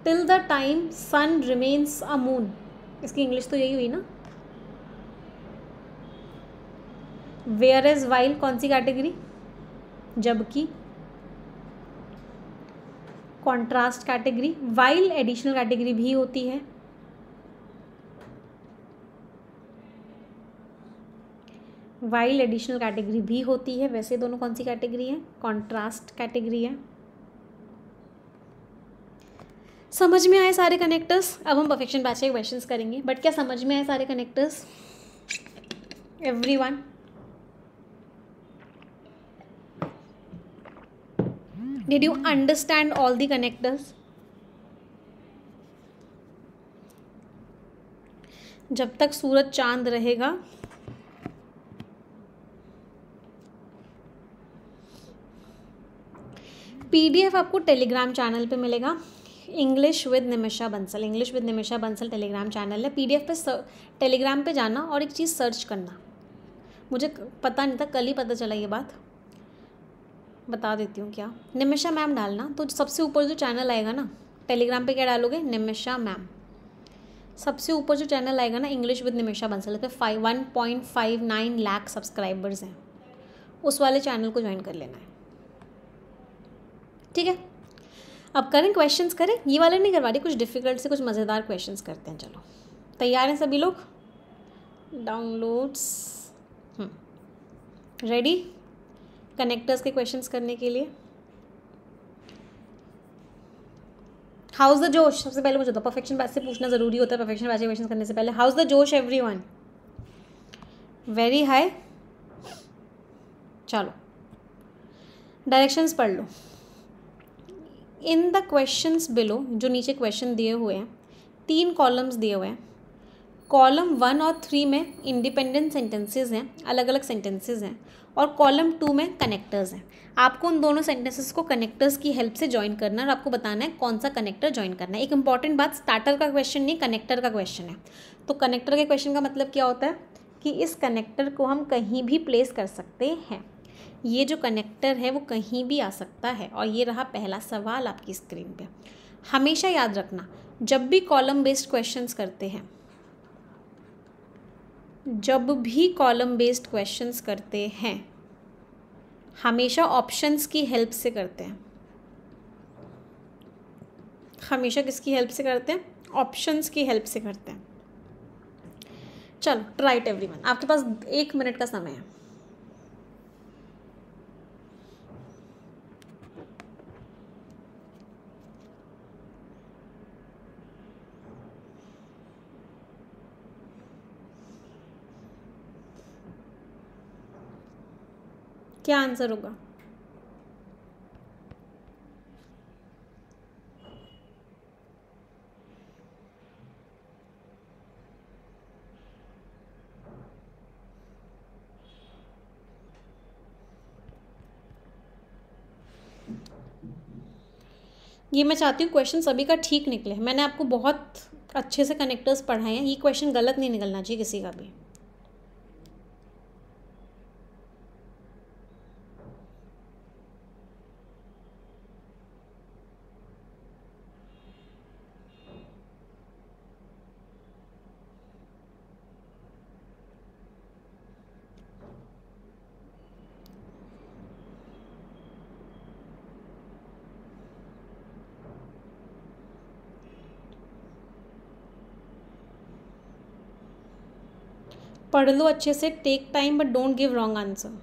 till the time sun remains a moon इसकी इंग्लिश तो यही हुई ना वेयर इज वाइल कौन सी कैटेगरी जबकि contrast category while additional category भी होती है वाइल एडिशनल कैटेगरी भी होती है वैसे दोनों कौन सी कैटेगरी है कॉन्ट्रास्ट कैटेगरी है समझ में आए सारे कनेक्टर्स अब हम परफेक्शन बैच के क्वेश्चन करेंगे बट क्या समझ में आए सारे connectors everyone did you understand all the connectors जब तक सूरज चांद रहेगा पीडीएफ आपको टेलीग्राम चैनल पे मिलेगा English with Nimisha Bansal English with Nimisha Bansal Telegram channel है पीडीएफ पे टेलीग्राम पे जाना और एक चीज़ सर्च करना मुझे पता नहीं था कल ही पता चला ये बात बता देती हूँ क्या निमिषा मैम डालना तो सबसे ऊपर जो चैनल आएगा ना टेलीग्राम पे क्या डालोगे निमिषा मैम सबसे ऊपर जो चैनल आएगा ना इंग्लिश विद निमिषा बंसल पे five one point five nine lakh subscribers हैं उस वाले चैनल को ज्वाइन कर लेना है ठीक है अब करें क्वेश्चंस करें ये वाले नहीं करवा रही कुछ डिफ़िकल्ट से कुछ मज़ेदार क्वेश्चंस करते हैं चलो तैयार हैं सभी लोग डाउनलोड्स रेडी कनेक्टर्स के क्वेश्चंस करने के लिए हाउस द जोश सबसे पहले मुझे तो परफेक्शन बैच से पूछना ज़रूरी होता है परफेक्शन वैसे क्वेश्चन करने से पहले how's the josh everyone very high चलो डायरेक्शंस पढ़ लो इन द क्वेश्चंस बिलो जो नीचे क्वेश्चन दिए हुए हैं तीन कॉलम्स दिए हुए हैं कॉलम वन और थ्री में इंडिपेंडेंट सेंटेंसेस हैं अलग अलग सेंटेंसेस हैं और कॉलम टू में कनेक्टर्स हैं आपको उन दोनों सेंटेंसेस को कनेक्टर्स की हेल्प से ज्वाइन करना है और आपको बताना है कौन सा कनेक्टर ज्वाइन करना है एक इंपॉर्टेंट बात स्टार्टर का क्वेश्चन नहीं कनेक्टर का क्वेश्चन है तो कनेक्टर के क्वेश्चन का मतलब क्या होता है कि इस कनेक्टर को हम कहीं भी प्लेस कर सकते हैं ये जो कनेक्टर है वो कहीं भी आ सकता है और ये रहा पहला सवाल आपकी स्क्रीन पे हमेशा याद रखना जब भी कॉलम बेस्ड क्वेश्चंस करते हैं जब भी कॉलम बेस्ड क्वेश्चंस करते हैं हमेशा ऑप्शंस की हेल्प से करते हैं हमेशा किसकी हेल्प से करते हैं ऑप्शंस की हेल्प से करते हैं चलो एवरी एवरीवन आपके पास एक मिनट का समय है क्या आंसर होगा ये मैं चाहती हूँ क्वेश्चन सभी का ठीक निकले मैंने आपको बहुत अच्छे से कनेक्टर्स पढ़ाए हैं ये क्वेश्चन गलत नहीं निकलना चाहिए किसी का भी पढ़ लो अच्छे से take time but don't give wrong answer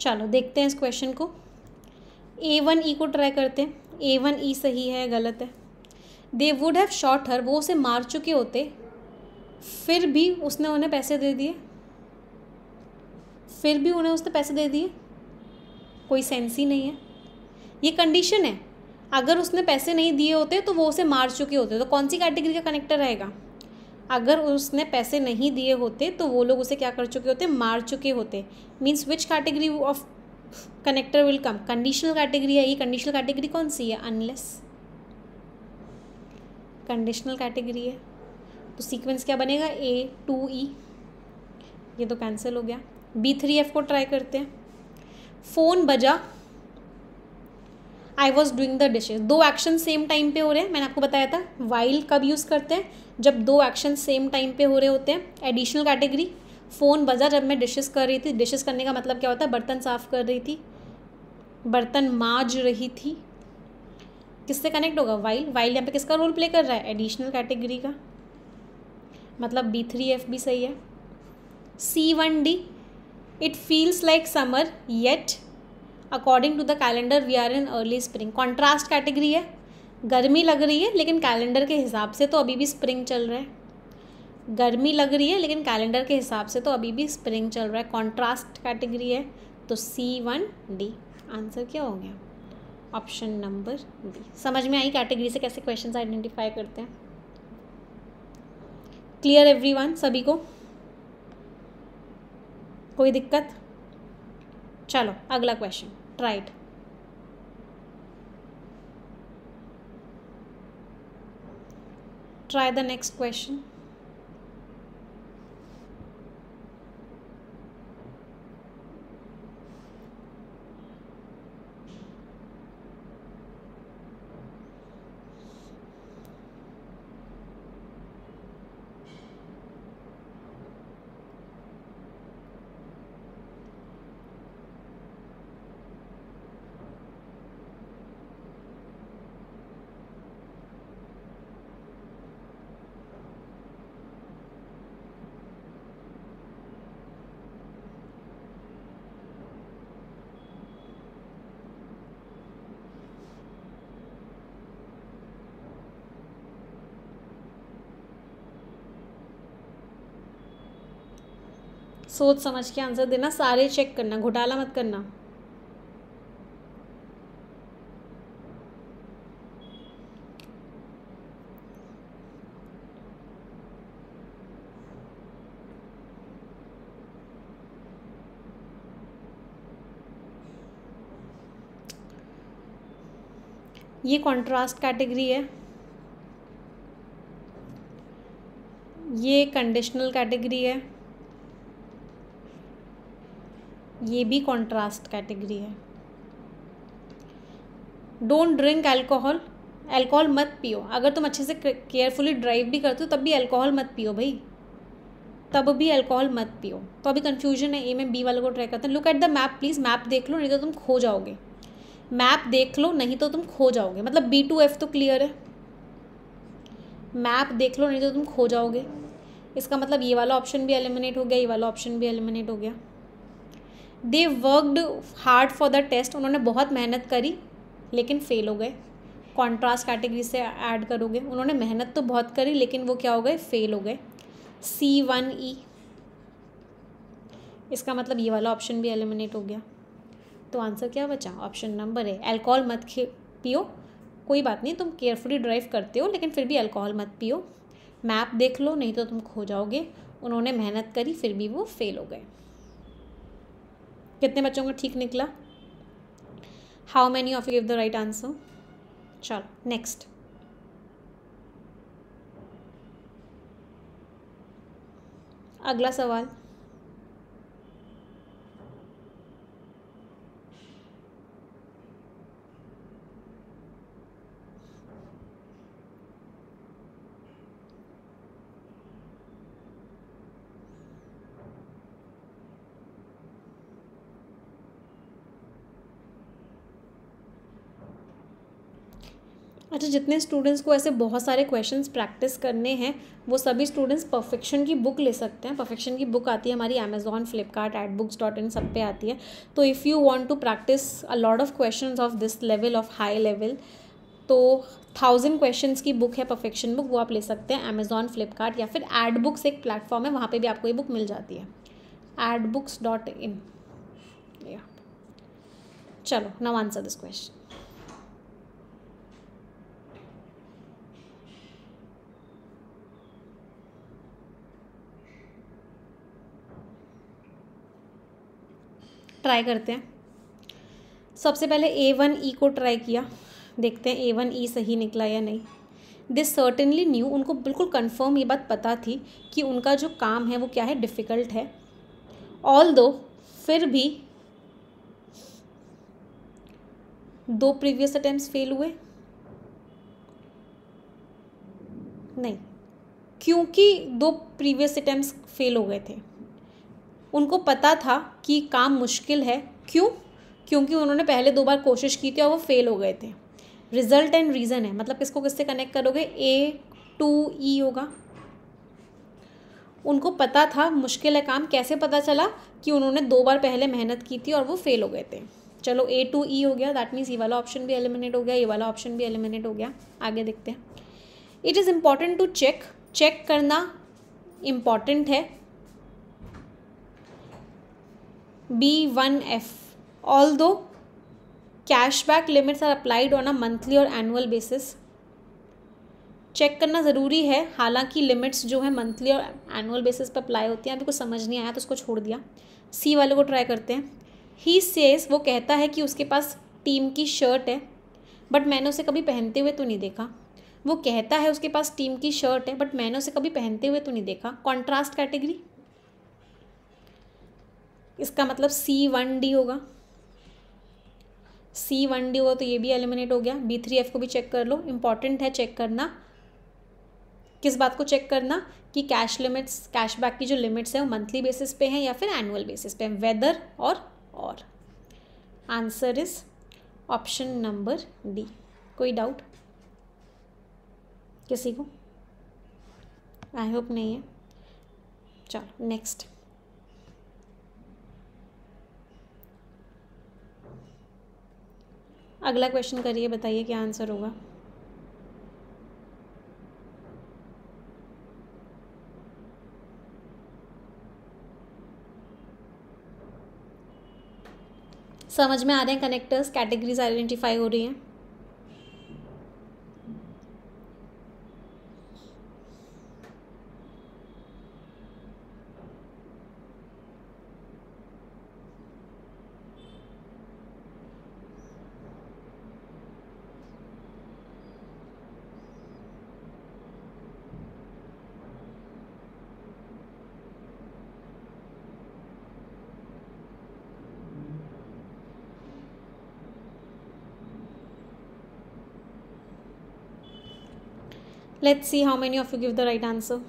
चलो देखते हैं इस क्वेश्चन को ए वन ई को ट्राई करते हैं ए वन ई सही है गलत है they would have shot her वो उसे मार चुके होते फिर भी उसने उन्हें पैसे दे दिए फिर भी उन्हें उसने पैसे दे दिए कोई सेंस ही नहीं है ये कंडीशन है अगर उसने पैसे नहीं दिए होते तो वो उसे मार चुके होते तो कौन सी कैटेगरी का कनेक्टर रहेगा अगर उसने पैसे नहीं दिए होते तो वो लोग उसे क्या कर चुके होते मार चुके होते means which category of connector will come conditional category है ये कंडीशनल कैटेगरी कौन सी है अनलेस कंडीशनल कैटेगरी है तो सीक्वेंस क्या बनेगा ए टू ई ये तो कैंसिल हो गया बी थ्री एफ को ट्राई करते हैं फ़ोन बजा I was doing the dishes दो एक्शन सेम टाइम पे हो रहे हैं मैंने आपको बताया था वाइल कब यूज़ करते हैं जब दो एक्शन सेम टाइम पे हो रहे होते हैं एडिशनल कैटेगरी फ़ोन बजा जब मैं डिशेज कर रही थी डिशेज करने का मतलब क्या होता है बर्तन साफ़ कर रही थी बर्तन माज रही थी किससे कनेक्ट होगा वाइल वाइल यहाँ पे किसका रोल प्ले कर रहा है एडिशनल कैटेगरी का मतलब बी थ्री एफ भी सही है C one D it feels like summer yet according to the calendar we are in early spring contrast category है गर्मी लग रही है लेकिन कैलेंडर के हिसाब से तो अभी भी स्प्रिंग चल रहा है गर्मी लग रही है लेकिन कैलेंडर के हिसाब से तो अभी भी स्प्रिंग चल रहा है कॉन्ट्रास्ट कैटेगरी है तो सी वन डी आंसर क्या हो गया ऑप्शन नंबर बी समझ में आई कैटेगरी से कैसे क्वेश्चंस आइडेंटिफाई करते हैं क्लियर एवरीवन सभी को कोई दिक्कत चलो अगला question right try the next question सोच समझ के आंसर देना सारे चेक करना घोटाला मत करना ये कंट्रास्ट कैटेगरी है ये कंडीशनल कैटेगरी है ये भी कॉन्ट्रास्ट कैटेगरी है डोंट ड्रिंक एल्कोहल एल्कोहल मत पियो अगर तुम अच्छे से केयरफुली ड्राइव भी करते हो तब भी एल्कोहल मत पियो भाई तब भी अल्कोहल मत पियो तो अभी कन्फ्यूजन है ए में बी वालों को ट्राई करते हैं look at the map please map देख लो नहीं तो तुम खो जाओगे मैप देख लो नहीं तो तुम खो जाओगे मतलब बी टू एफ तो क्लियर है मैप देख लो नहीं तो तुम खो जाओगे इसका मतलब ये वाला ऑप्शन भी एलिमिनेट हो गया ये वाला ऑप्शन भी एलिमिनेट हो गया they worked hard for the test उन्होंने बहुत मेहनत करी लेकिन फेल हो गए कॉन्ट्रास्ट कैटेगरी से ऐड करोगे उन्होंने मेहनत तो बहुत करी लेकिन वो क्या हो गए फेल हो गए सी वन ई इसका मतलब ये वाला ऑप्शन भी एलिमिनेट हो गया तो आंसर क्या बचा ऑप्शन नंबर है अल्कोहल मत पियो कोई बात नहीं तुम केयरफुली ड्राइव करते हो लेकिन फिर भी अल्कोहल मत पियो मैप देख लो नहीं तो तुम खो जाओगे उन्होंने मेहनत करी फिर भी वो फेल हो गए कितने बच्चों का ठीक निकला how many of you give the right answer चलो नेक्स्ट अगला सवाल अच्छा जितने स्टूडेंट्स को ऐसे बहुत सारे क्वेश्चंस प्रैक्टिस करने हैं वो सभी स्टूडेंट्स परफेक्शन की बुक ले सकते हैं परफेक्शन की बुक आती है हमारी Amazon Flipkart at books dot in सब पे आती है तो if you want to practice a lot of question of this level of high level तो थाउजेंड क्वेश्चन की बुक है परफेक्शन बुक वो आप ले सकते हैं अमेजोन फ्लिपकार्ट या फिर एड बुक्स एक प्लेटफॉर्म है वहाँ पर भी आपको ये बुक मिल जाती है एड बुक्स डॉट इन चलो now answer this question try करते हैं सबसे पहले ए वन ई को ट्राई किया देखते हैं ए वन ई सही निकला या नहीं दिस सर्टनली न्यू उनको बिल्कुल कंफर्म ये बात पता थी कि उनका जो काम है वो क्या है डिफ़िकल्ट है ऑल दो फिर भी दो प्रीवियस अटेम्प्ट फेल हुए नहीं क्योंकि दो प्रीवियस अटेम्प्ट फेल हो गए थे उनको पता था कि काम मुश्किल है क्यों क्योंकि उन्होंने पहले दो बार कोशिश की थी और वो फेल हो गए थे रिजल्ट एंड रीज़न है मतलब किसको किससे कनेक्ट करोगे ए टू ई होगा उनको पता था मुश्किल है काम कैसे पता चला कि उन्होंने दो बार पहले मेहनत की थी और वो फेल हो गए थे चलो ए टू ई हो गया दैट मीन्स ये वाला ऑप्शन भी एलिमिनेट हो गया ये वाला ऑप्शन भी एलिमिनेट हो गया आगे देखते हैं it is important to check check करना इम्पॉर्टेंट है B B1F. Although cashback limits are applied on a monthly और एनुअल बेसिस चेक करना ज़रूरी है हालांकि लिमिट्स जो है मंथली और एनुअल बेसिस पर अप्लाई होती हैं अभी कुछ समझ नहीं आया तो उसको छोड़ दिया सी वाले को ट्राई करते हैं ही सेस वो कहता है कि उसके पास टीम की शर्ट है बट मैंने उसे कभी पहनते हुए तो नहीं देखा वो कहता है उसके पास टीम की शर्ट है बट मैंने उसे कभी पहनते हुए तो नहीं देखा कॉन्ट्रास्ट कैटेगरी इसका मतलब सी वन डी होगा सी वन डी होगा तो ये भी एलिमिनेट हो गया बी थ्री एफ को भी चेक कर लो इम्पॉर्टेंट है चेक करना किस बात को चेक करना कि कैश लिमिट्स कैशबैक की जो लिमिट्स हैं वो मंथली बेसिस पे हैं या फिर एनुअल बेसिस पे हैं वेदर और और answer is option number D कोई डाउट किसी को आई होप नहीं है चलो नेक्स्ट अगला क्वेश्चन करिए बताइए क्या आंसर होगा समझ में आ रहे हैं कनेक्टर्स कैटेगरीज आइडेंटिफाई हो रही हैं let's see how many of you give the right answer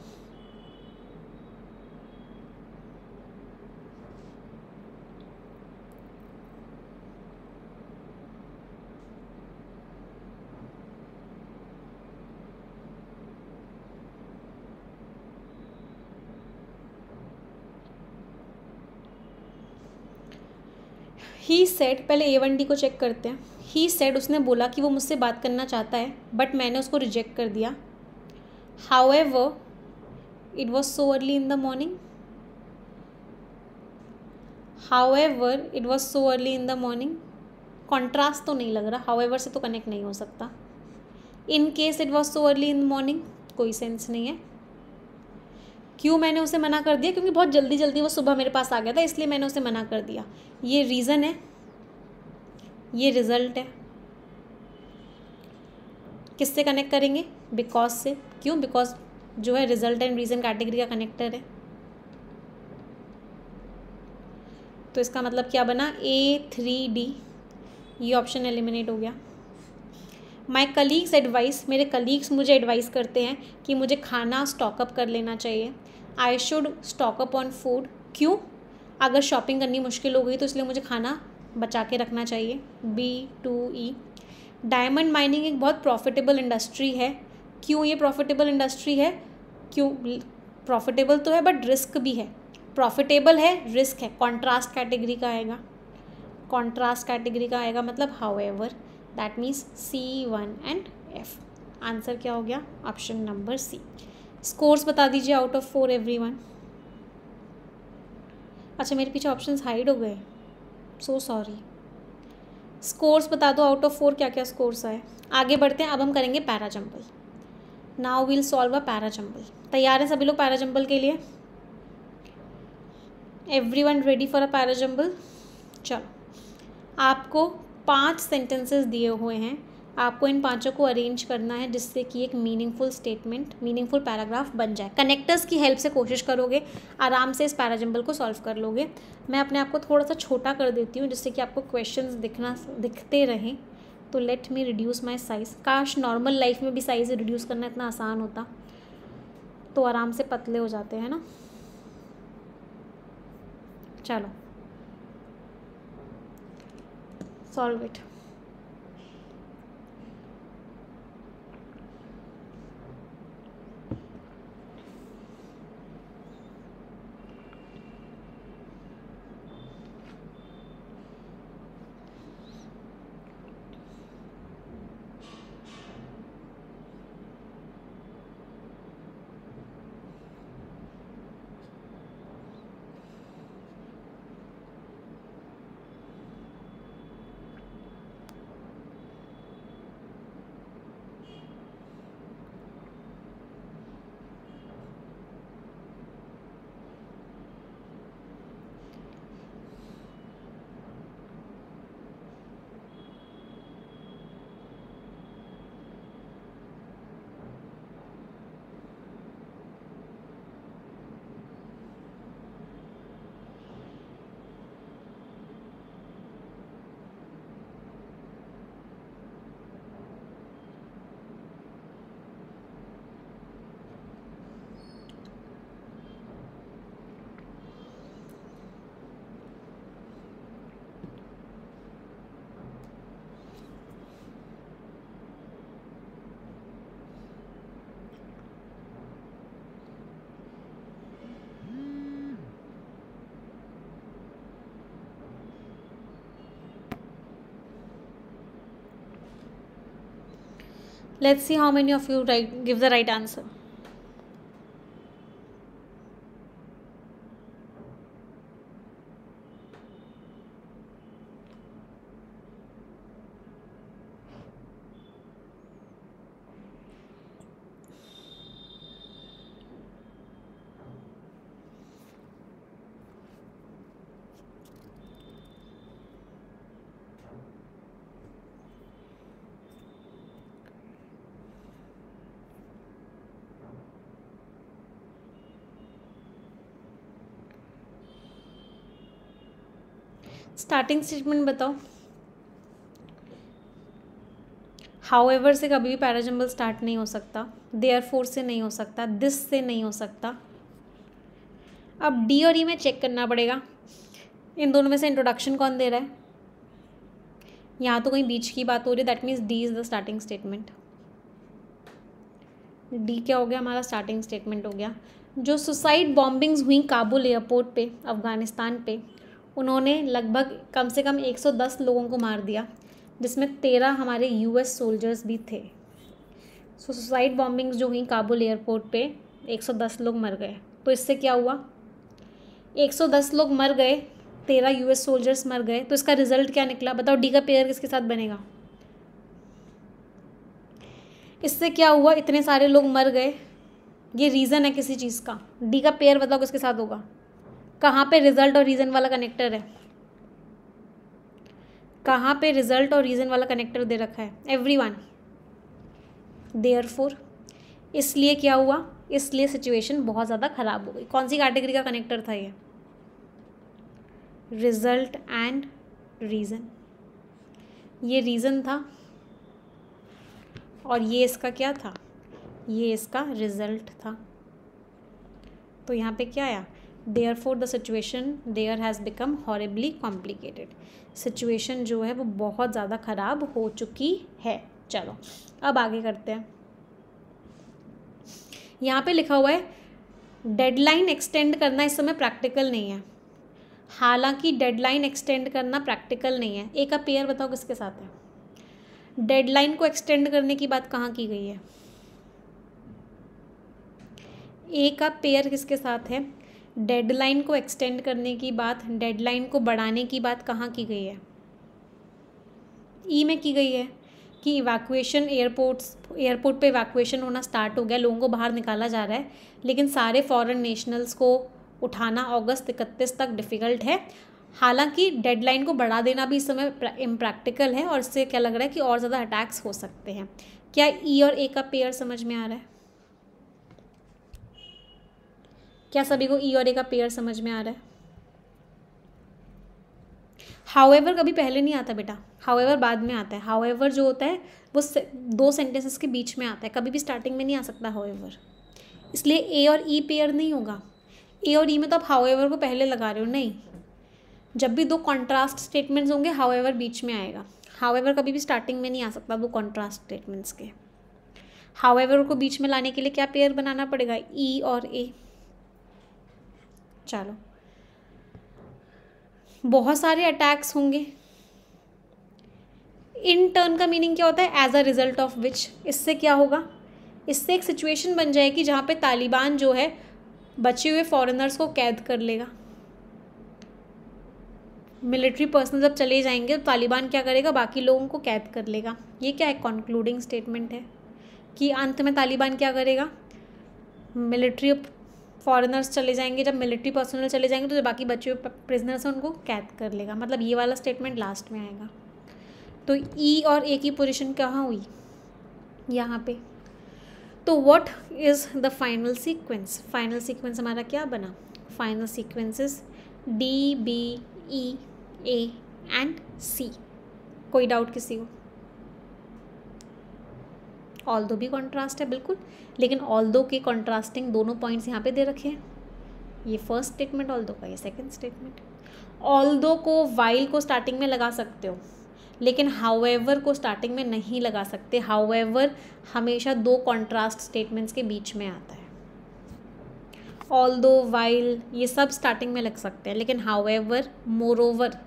ही सेट पहले ए वन डी को चेक करते हैं ही सेट उसने बोला कि वो मुझसे बात करना चाहता है बट मैंने उसको रिजेक्ट कर दिया However, it was so early in the morning. However, it was so early in the morning. Contrast तो नहीं लग रहा se से तो कनेक्ट नहीं हो सकता case it it was so early in morning कोई सेंस नहीं है क्यों मैंने उसे मना कर दिया क्योंकि बहुत जल्दी जल्दी वो सुबह मेरे पास आ गया था इसलिए मैंने उसे मना कर दिया ये रीज़न है ये रिज़ल्ट है किससे कनेक्ट करेंगे बिकॉज से क्यों बिकॉज जो है रिजल्ट एंड रीज़न कैटेगरी का कनेक्टर है तो इसका मतलब क्या बना ए थ्री डी ये ऑप्शन एलिमिनेट हो गया माई कलीग्स एडवाइस मेरे कलीग्स मुझे एडवाइस करते हैं कि मुझे खाना स्टॉकअप कर लेना चाहिए I should stock up on food क्यों अगर शॉपिंग करनी मुश्किल हो गई तो इसलिए मुझे खाना बचा के रखना चाहिए B two E diamond mining एक बहुत प्रॉफिटेबल इंडस्ट्री है क्यों ये प्रॉफिटेबल इंडस्ट्री है क्यों प्रॉफिटेबल तो है बट रिस्क भी है प्रॉफिटेबल है रिस्क है कॉन्ट्रास्ट कैटेगरी का आएगा कॉन्ट्रास्ट कैटेगरी का आएगा मतलब however that means C one and F answer क्या हो गया ऑप्शन नंबर सी स्कोर्स बता दीजिए out of four everyone अच्छा मेरे पीछे ऑप्शन हाइड हो गए सो सॉरी स्कोर्स बता दो आउट ऑफ फोर क्या क्या स्कोर्स है आगे बढ़ते हैं अब हम करेंगे para jumble now will solve a para jumble तैयार है सभी लोग पैरा जम्बल के लिए everyone ready for a para jumble चलो आपको पांच सेंटेंसेस दिए हुए हैं आपको इन पांचों को अरेंज करना है जिससे कि एक मीनिंगफुल स्टेटमेंट मीनिंगफुल पैराग्राफ बन जाए कनेक्टर्स की हेल्प से कोशिश करोगे आराम से इस पैराजम्बल को सॉल्व कर लोगे मैं अपने आप को थोड़ा सा छोटा कर देती हूँ जिससे कि आपको क्वेश्चंस दिखना दिखते रहें तो let me reduce my size काश नॉर्मल लाइफ में भी साइज़ रिड्यूस करना इतना आसान होता तो आराम से पतले हो जाते हैं ना चलो solve it let's see how many of you give the right answer starting statement बताओ हाउ एवर से कभी भी पैराजम्बल स्टार्ट नहीं हो सकता देयर फोर से नहीं हो सकता दिस से नहीं हो सकता अब डी और ई e में चेक करना पड़ेगा इन दोनों में से इंट्रोडक्शन कौन दे रहा है यहाँ तो कहीं बीच की बात हो रही है that means D is the starting statement D क्या हो गया हमारा स्टार्टिंग स्टेटमेंट हो गया जो सुसाइड बॉम्बिंग्स हुई काबुल एयरपोर्ट पे अफ़गानिस्तान पे उन्होंने लगभग कम से कम 110 लोगों को मार दिया जिसमें तेरह हमारे यूएस सोल्जर्स भी थे सो सुसाइड बॉम्बिंग्स जो हुई काबुल एयरपोर्ट पे 110 लोग मर गए तो इससे क्या हुआ 110 लोग मर गए तेरह यूएस सोल्जर्स मर गए तो इसका रिजल्ट क्या निकला बताओ डी का पेयर किसके साथ बनेगा इससे क्या हुआ इतने सारे लोग मर गए ये रीज़न है किसी चीज़ का डी का पेयर बताओ किसके साथ होगा कहाँ पे रिजल्ट और रीज़न वाला कनेक्टर है कहाँ पे रिजल्ट और रीज़न वाला कनेक्टर दे रखा है एवरी वन फोर इसलिए क्या हुआ इसलिए सिचुएशन बहुत ज़्यादा ख़राब हो गई कौन सी कैटेगरी का कनेक्टर था ये रिजल्ट एंड रीज़न ये रीज़न था और ये इसका क्या था ये इसका रिज़ल्ट था तो यहाँ पे क्या आया for the situation there has become horribly complicated situation जो है वो बहुत ज़्यादा ख़राब हो चुकी है चलो अब आगे करते हैं यहाँ पे लिखा हुआ है डेडलाइन एक्सटेंड करना इस समय प्रैक्टिकल नहीं है हालांकि डेडलाइन एक्सटेंड करना प्रैक्टिकल नहीं है एक आप पेयर बताओ किसके साथ है डेडलाइन को एक्सटेंड करने की बात कहाँ की गई है एक आप पेयर किसके साथ है डेडलाइन को एक्सटेंड करने की बात डेडलाइन को बढ़ाने की बात कहाँ की गई है ई में की गई है कि इवैक्यूएशन एयरपोर्ट्स एयरपोर्ट पे इवैक्यूएशन होना स्टार्ट हो गया लोगों को बाहर निकाला जा रहा है लेकिन सारे फॉरेन नेशनल्स को उठाना अगस्त इकतीस तक डिफ़िकल्ट है हालांकि डेडलाइन को बढ़ा देना भी इस समय इम्प्रैक्टिकल है और इससे क्या लग रहा है कि और ज़्यादा अटैक्स हो सकते हैं क्या ई e और ए का पेयर समझ में आ रहा है क्या सभी को ई e और ए का पेयर समझ में आ रहा है हाउएवर कभी पहले नहीं आता बेटा हाउएवर बाद में आता है हाउएवर जो होता है वो से, दो सेंटेंसेस के बीच में आता है कभी भी स्टार्टिंग में नहीं आ सकता हाउएवर इसलिए ए और ई e पेयर नहीं होगा ए और ई e में तो आप हाउएवर को पहले लगा रहे हो नहीं जब भी दो कॉन्ट्रास्ट स्टेटमेंट्स होंगे हाउएवर बीच में आएगा हाउएवर कभी भी स्टार्टिंग में नहीं आ सकता वो कॉन्ट्रास्ट स्टेटमेंट्स के हाउएवर को बीच में लाने के लिए क्या पेयर बनाना पड़ेगा ई e और ए चलो बहुत सारे अटैक्स होंगे इन टर्न का मीनिंग क्या होता है as a result of which इससे क्या होगा इससे एक सिचुएशन बन जाएगी जहाँ पे तालिबान जो है बचे हुए फॉरेनर्स को कैद कर लेगा मिलिट्री पर्सन जब चले जाएंगे तो तालिबान क्या करेगा बाकी लोगों को कैद कर लेगा ये क्या है कॉन्क्लूडिंग स्टेटमेंट है कि अंत में तालिबान क्या करेगा मिलिट्री फॉरेनर्स चले जाएंगे जब मिलिट्री पर्सनल चले जाएंगे तो जो बाकी बच्चे प्रिजनर्स हैं उनको कैद कर लेगा मतलब ये वाला स्टेटमेंट लास्ट में आएगा तो ई e और ए की पोजिशन कहाँ हुई यहाँ पे तो what is the final sequence final sequence हमारा क्या बना final sequences D B E A and C कोई डाउट किसी को ऑल दो भी कॉन्ट्रास्ट है बिल्कुल लेकिन ऑल दो के कॉन्ट्रास्टिंग दोनों पॉइंट्स यहाँ पे दे रखे हैं ये फर्स्ट स्टेटमेंट ऑल दो का ये सेकंड स्टेटमेंट ऑल दो को वाइल को स्टार्टिंग में लगा सकते हो लेकिन हाउएवर को स्टार्टिंग में नहीं लगा सकते हाउएवर हमेशा दो कॉन्ट्रास्ट स्टेटमेंट्स के बीच में आता है ऑल दो वाइल ये सब स्टार्टिंग में लग सकते हैं लेकिन however moreover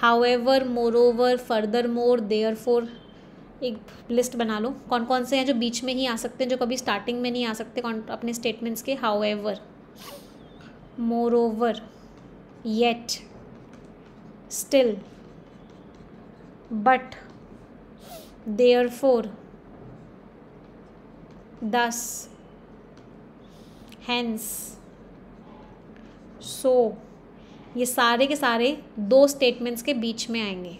however moreover furthermore therefore एक लिस्ट बना लो कौन कौन से हैं जो बीच में ही आ सकते हैं जो कभी स्टार्टिंग में नहीं आ सकते कौन अपने स्टेटमेंट्स के however moreover yet still but therefore thus hence so ये सारे के सारे दो स्टेटमेंट्स के बीच में आएंगे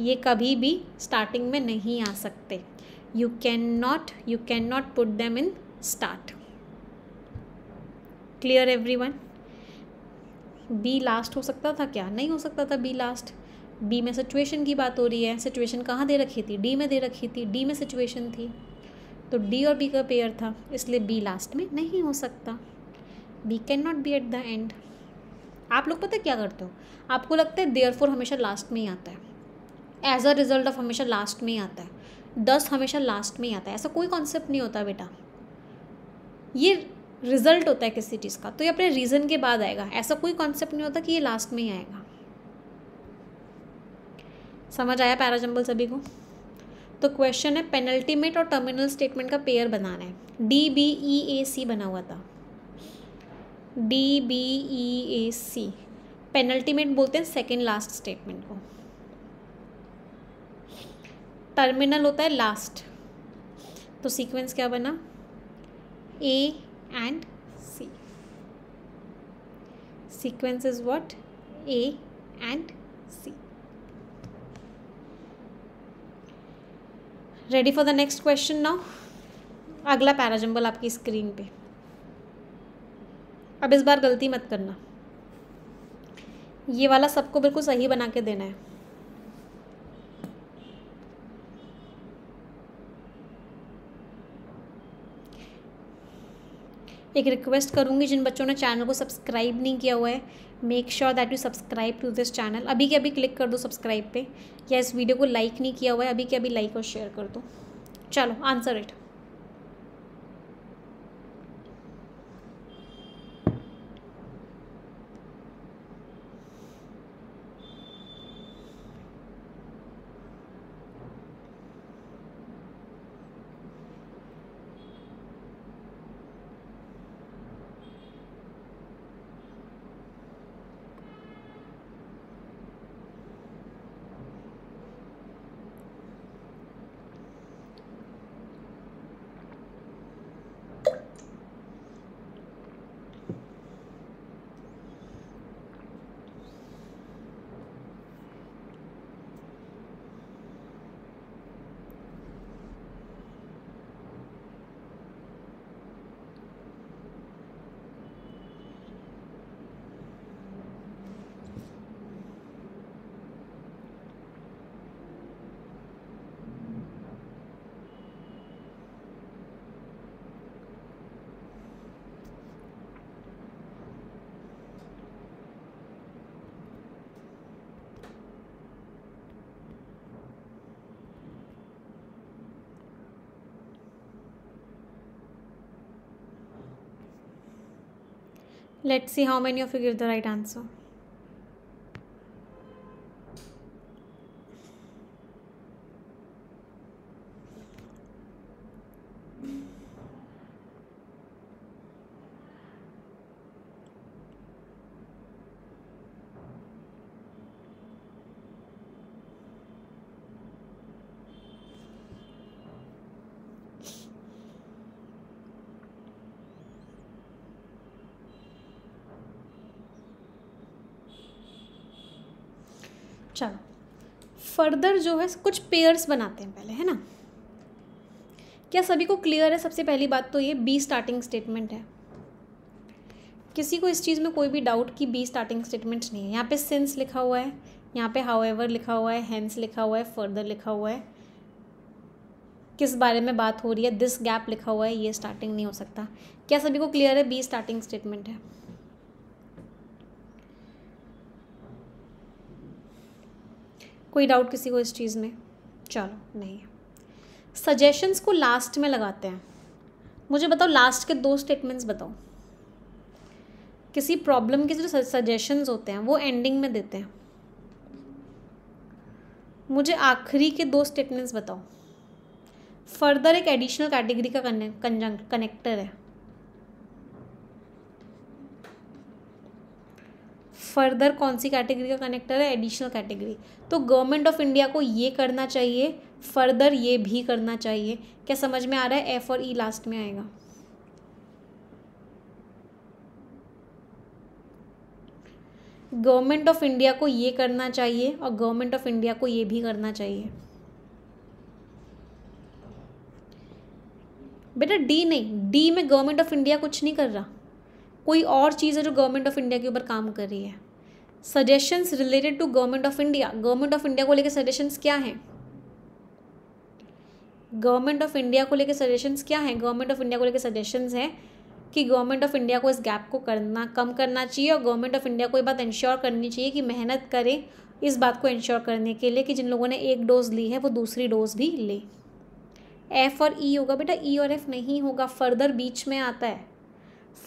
ये कभी भी स्टार्टिंग में नहीं आ सकते you can not you can not put them in start clear everyone B last हो सकता था क्या नहीं हो सकता था बी लास्ट बी में सिचुएशन की बात हो रही है सिचुएशन कहाँ दे रखी थी डी में दे रखी थी डी में सिचुएशन थी तो डी और बी का पेयर था इसलिए बी लास्ट में नहीं हो सकता B can not be at the end आप लोग पता क्या करते हो आपको लगता है देयर फोर हमेशा लास्ट में ही आता है एज अ रिजल्ट ऑफ हमेशा लास्ट में ही आता है दस हमेशा लास्ट में ही आता है ऐसा कोई कॉन्सेप्ट नहीं होता बेटा ये रिजल्ट होता है किसी चीज़ का तो ये अपने रीज़न के बाद आएगा ऐसा कोई कॉन्सेप्ट नहीं होता कि ये लास्ट में ही आएगा समझ आया जम्बल सभी को तो क्वेश्चन है पेनल्टीमेट और टर्मिनल स्टेटमेंट का पेयर बनाना है D B E A C बना हुआ था D B E A C penultimate बोलते हैं सेकेंड लास्ट स्टेटमेंट को टर्मिनल होता है लास्ट तो सीक्वेंस क्या बना A and C sequence is what A and C ready for the next question now अगला पैराजम्बल आपकी स्क्रीन पे अब इस बार गलती मत करना ये वाला सबको बिल्कुल सही बना के देना है एक रिक्वेस्ट करूँगी जिन बच्चों ने चैनल को सब्सक्राइब नहीं किया हुआ है make sure that you subscribe to this channel अभी के अभी क्लिक कर दो सब्सक्राइब पे या इस वीडियो को लाइक नहीं किया हुआ है अभी के अभी लाइक और शेयर कर दो चलो answer it Let's see how many of you give the right answer. Further जो है कुछ पेयर्स बनाते हैं पहले है ना क्या सभी को क्लियर है सबसे पहली बात तो ये बी स्टार्टिंग स्टेटमेंट है किसी को इस चीज़ में कोई भी डाउट कि बी स्टार्टिंग स्टेटमेंट नहीं है यहाँ पे सिंस लिखा हुआ है यहाँ पे हाउ लिखा हुआ है हैंस लिखा हुआ है फर्दर लिखा हुआ है किस बारे में बात हो रही है दिस गैप लिखा हुआ है ये स्टार्टिंग नहीं हो सकता क्या सभी को क्लियर है बी स्टार्टिंग स्टेटमेंट है कोई डाउट किसी को इस चीज़ में चलो नहीं सजेशंस को लास्ट में लगाते हैं मुझे बताओ लास्ट के दो स्टेटमेंट्स बताओ किसी प्रॉब्लम के जो सजेशंस होते हैं वो एंडिंग में देते हैं मुझे आखिरी के दो स्टेटमेंट्स बताओ फर्दर एक एडिशनल कैटेगरी का कनेक्टर है फर्दर कौन सी कैटेगरी का कनेक्टर है एडिशनल कैटेगरी तो गवर्नमेंट ऑफ इंडिया को ये करना चाहिए फर्दर ये भी करना चाहिए क्या समझ में आ रहा है एफ और ई e लास्ट में आएगा गवर्नमेंट ऑफ इंडिया को ये करना चाहिए और गवर्नमेंट ऑफ इंडिया को ये भी करना चाहिए बेटा डी नहीं डी में गवर्नमेंट ऑफ इंडिया कुछ नहीं कर रहा कोई और चीज़ है जो गवर्नमेंट ऑफ इंडिया के ऊपर काम कर रही है suggestions related to government of India government of India को लेकर सजेशंस क्या हैं गवर्नमेंट ऑफ इंडिया को लेकर सजेशंस क्या हैं गवर्नमेंट ऑफ इंडिया को लेकर सजेशंस हैं कि गवर्नमेंट ऑफ इंडिया को इस गैप को करना कम करना चाहिए और गवर्नमेंट ऑफ इंडिया को ये बात इंश्योर करनी चाहिए कि मेहनत करें इस बात को इंश्योर करने के लिए कि जिन लोगों ने एक डोज़ ली है वो दूसरी डोज़ भी ले एफ और ई e होगा बेटा ई e और एफ नहीं होगा फर्दर बीच में आता है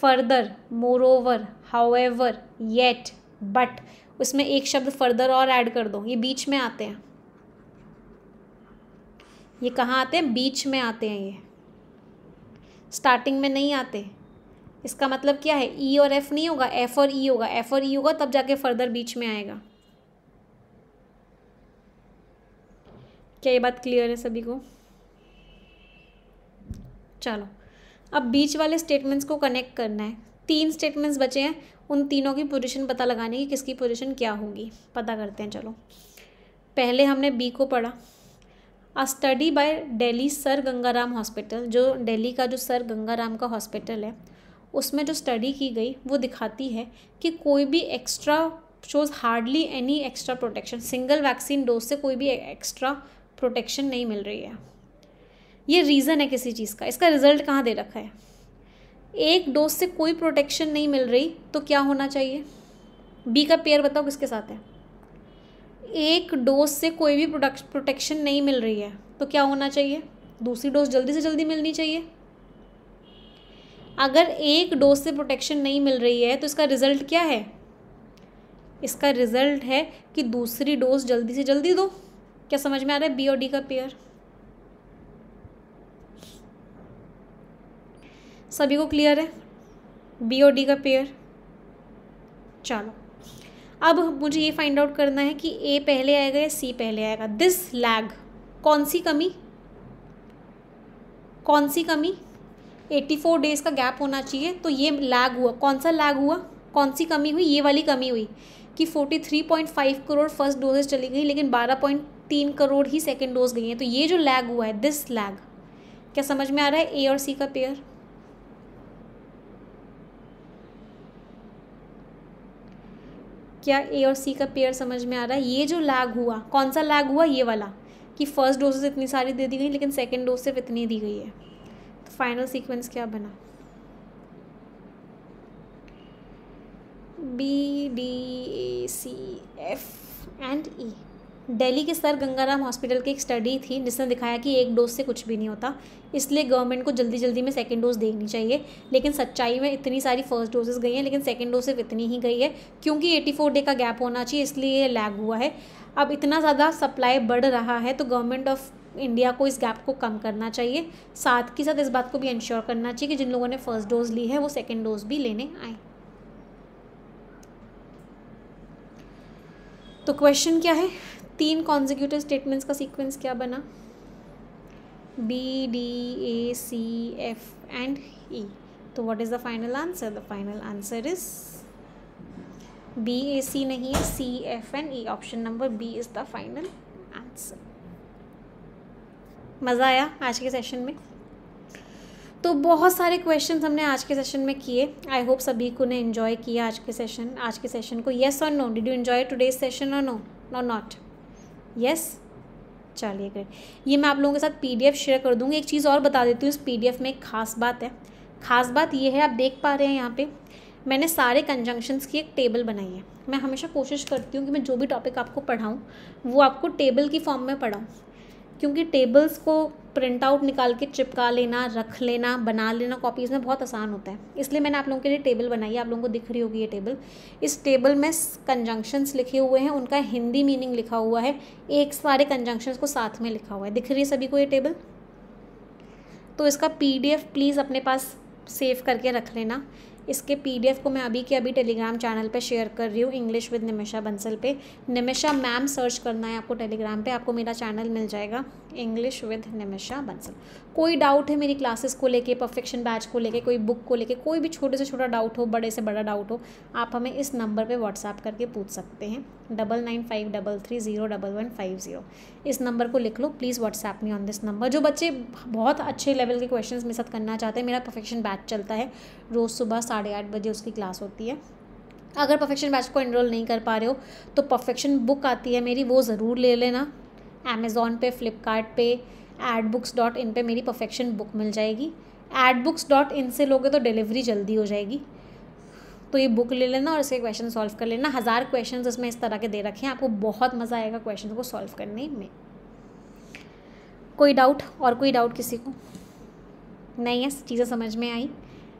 further moreover however yet but उसमें एक शब्द फर्दर और ऐड कर दो ये बीच में आते हैं ये कहाँ आते हैं बीच में आते हैं ये स्टार्टिंग में नहीं आते इसका मतलब क्या है ई e और एफ नहीं होगा एफ और ई e होगा एफ और ई e होगा तब जाके फर्दर बीच में आएगा क्या ये बात क्लियर है सभी को चलो अब बीच वाले स्टेटमेंट्स को कनेक्ट करना है तीन स्टेटमेंट्स बचे हैं उन तीनों की पोजिशन पता लगाने की किसकी पोजिशन क्या होगी पता करते हैं चलो पहले हमने बी को पढ़ा a study by Delhi sir Gangaram hospital जो डेली का जो सर गंगाराम का हॉस्पिटल है उसमें जो स्टडी की गई वो दिखाती है कि कोई भी extra shows hardly any extra protection single vaccine dose से कोई भी एक्स्ट्रा प्रोटेक्शन नहीं मिल रही है ये रीज़न है किसी चीज़ का इसका रिजल्ट कहाँ दे रखा है एक डोज से कोई प्रोटेक्शन नहीं मिल रही तो क्या होना चाहिए बी का पेयर बताओ किसके साथ है एक डोज से कोई भी प्रोटेक्शन नहीं मिल रही है तो क्या होना चाहिए दूसरी डोज जल्दी से जल्दी मिलनी चाहिए अगर एक डोज से प्रोटेक्शन नहीं मिल रही है तो इसका रिज़ल्ट क्या है इसका रिज़ल्ट है कि दूसरी डोज जल्दी से जल्दी दो क्या समझ में आ रहा है बी और डी का पेयर सभी को क्लियर है बी और डी का पेयर चलो अब मुझे ये फाइंड आउट करना है कि ए पहले आएगा या सी पहले आएगा दिस लैग कौन सी कमी कौन सी कमी 84 डेज़ का गैप होना चाहिए तो ये लैग हुआ कौन सा लैग हुआ कौन सी कमी हुई ये वाली कमी हुई कि 43.5 करोड़ फर्स्ट डोजेज चली गई लेकिन 12.3 करोड़ ही सेकेंड डोज गई है तो ये जो लैग हुआ है दिस लैग क्या समझ में आ रहा है ए और सी का पेयर क्या ए और सी का पेयर समझ में आ रहा है ये जो लैग हुआ कौन सा लैग हुआ ये वाला कि फर्स्ट डोजेज इतनी सारी दे दी गई लेकिन सेकेंड डोज सिर्फ इतनी दी गई है तो फाइनल सीक्वेंस क्या बना B D A C F and E Delhi के सर गंगाराम हॉस्पिटल की एक स्टडी थी जिसने दिखाया कि एक डोज से कुछ भी नहीं होता इसलिए गवर्नमेंट को जल्दी जल्दी में सेकेंड डोज देनी चाहिए लेकिन सच्चाई में इतनी सारी फर्स्ट डोजेज गई हैं लेकिन सेकेंड डोज सिर्फ इतनी ही गई है क्योंकि एटी फोर डे का गैप होना चाहिए इसलिए ये लैग हुआ है अब इतना ज़्यादा सप्लाई बढ़ रहा है तो गवर्नमेंट ऑफ इंडिया को इस गैप को कम करना चाहिए साथ के साथ इस बात को भी इंश्योर करना चाहिए कि जिन लोगों ने फर्स्ट डोज ली है वो सेकेंड डोज भी लेने आए तो क्वेश्चन क्या है तीन कॉन्जिक्यूटिव स्टेटमेंट्स का सीक्वेंस क्या बना B D A C F and E तो what is the final answer the final answer is B A C नहीं है C F and E option number B is the final answer मज़ा आया आज के session में तो बहुत सारे क्वेश्चन हमने आज के सेशन में किए आई होप सभी को ने इन्जॉय किया आज के सेशन आज के सेशन को येस और no did you enjoy today's session और नो नो नॉट यस चलिए ग्रेट ये मैं आप लोगों के साथ पीडीएफ शेयर कर दूँगी एक चीज़ और बता देती हूँ इस पीडीएफ में एक ख़ास बात है ख़ास बात ये है आप देख पा रहे हैं यहाँ पे मैंने सारे कंजंक्शंस की एक टेबल बनाई है मैं हमेशा कोशिश करती हूँ कि मैं जो भी टॉपिक आपको पढ़ाऊँ वो आपको टेबल की फॉर्म में पढ़ाऊँ क्योंकि टेबल्स को प्रिंट आउट निकाल के चिपका लेना रख लेना बना लेना कॉपीज़ में बहुत आसान होता है इसलिए मैंने आप लोगों के लिए टेबल बनाई है आप लोगों को दिख रही होगी ये टेबल इस टेबल में कंजंक्शंस लिखे हुए हैं उनका हिंदी मीनिंग लिखा हुआ है एक सारे कंजंक्शंस को साथ में लिखा हुआ है दिख रही है सभी को ये टेबल तो इसका पी प्लीज़ अपने पास सेव करके रख लेना इसके पीडीएफ को मैं अभी के अभी टेलीग्राम चैनल पे शेयर कर रही हूँ इंग्लिश विद निमिषा बंसल पे निमिषा मैम सर्च करना है आपको टेलीग्राम पे आपको मेरा चैनल मिल जाएगा इंग्लिश विद निमिषा बंसल कोई डाउट है मेरी क्लासेस को लेके परफेक्शन बैच को लेके कोई बुक को लेके कोई भी छोटे से छोटा डाउट हो बड़े से बड़ा डाउट हो आप हमें इस नंबर पर व्हाट्सएप करके पूछ सकते हैं double nine five double three zero double one five zero इस नंबर को लिख लो please WhatsApp me on this number जो बच्चे बहुत अच्छे लेवल के क्वेश्चंस मेरे साथ करना चाहते हैं मेरा परफेक्शन बैच चलता है रोज़ सुबह साढ़े आठ बजे उसकी क्लास होती है अगर परफेक्शन बैच को एनरोल नहीं कर पा रहे हो तो परफेक्शन बुक आती है मेरी वो ज़रूर ले लेना अमेज़ोन पे Flipkart at books dot in पर मेरी परफेक्शन बुक मिल जाएगी एड बुक्स डॉट इन से लोगे तो डिलीवरी जल्दी हो जाएगी तो ये बुक ले लेना और इसके क्वेश्चन सॉल्व कर लेना हज़ार क्वेश्चन इसमें इस तरह के दे रखे हैं आपको बहुत मज़ा आएगा क्वेश्चन को सॉल्व करने में कोई डाउट और कोई डाउट किसी को नहीं है चीज़ें समझ में आई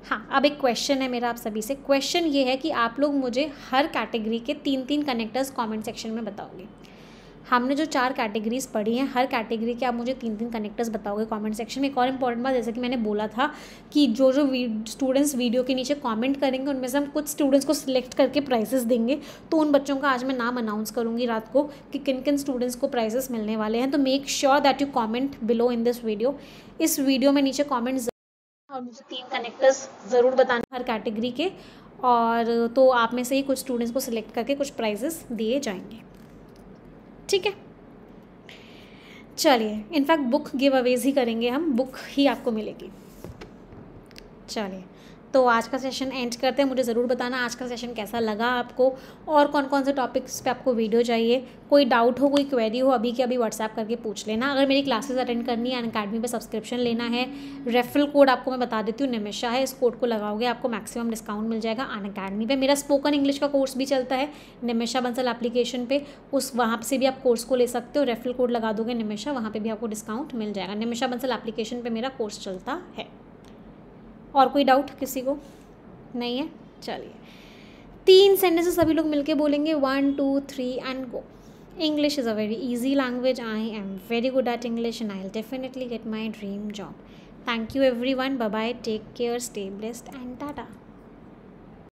हाँ अब एक क्वेश्चन है मेरा आप सभी से क्वेश्चन ये है कि आप लोग मुझे हर कैटेगरी के तीन तीन कनेक्टर्स कमेंट सेक्शन में बताओगे हमने जो चार कैटेगरीज पढ़ी हैं हर कैटेगरी के आप मुझे तीन तीन कनेक्टर्स बताओगे कमेंट सेक्शन में एक और इंपॉर्टेंट बात जैसे कि मैंने बोला था कि जो जो स्टूडेंट्स वीडियो के नीचे कमेंट करेंगे उनमें से हम कुछ स्टूडेंट्स को सिलेक्ट करके प्राइजेस देंगे तो उन बच्चों का आज मैं नाम अनाउंस करूँगी रात को कि किन किन स्टूडेंट्स को प्राइजेस मिलने वाले हैं तो make sure that you comment below in this video इस वीडियो में नीचे कॉमेंट और मुझे तीन कनेक्टर्स ज़रूर बताना हर कैटेगरी के और तो आप में से ही कुछ स्टूडेंट्स को सिलेक्ट करके कुछ प्राइजेस दिए जाएंगे ठीक है चलिए इनफैक्ट बुक गिव अवेज ही करेंगे हम बुक ही आपको मिलेगी चलिए तो आज का सेशन एंड करते हैं मुझे ज़रूर बताना आज का सेशन कैसा लगा आपको और कौन कौन से टॉपिक्स पे आपको वीडियो चाहिए कोई डाउट हो कोई क्वेरी हो अभी के अभी व्हाट्सएप करके पूछ लेना अगर मेरी क्लासेस अटेंड करनी है अन अकेडमी पर सब्सक्रिप्शन लेना है रेफरल कोड आपको मैं बता देती हूँ निमिशा है इस कोड को लगाओगे आपको मैक्सिमम डिस्काउंट मिल जाएगा अन अकेडमी पर मेरा स्पोकन इंग्लिश का कोर्स भी चलता है निमिशा बंसल एप्लीकेशन पर उस वहाँ से भी आप कोर्स को ले सकते हो रेफरल कोड लगा दोगे निमिशा वहाँ पर भी आपको डिस्काउंट मिल जाएगा निमिशा बंसल एप्लीकेशन पर मेरा कोर्स चलता है और कोई डाउट किसी को नहीं है चलिए तीन सेंटेंसेस सभी लोग मिलके बोलेंगे one two three and go English is a very easy language I am very good at English and I definitely get my dream job thank you everyone bye take care stay blessed and tata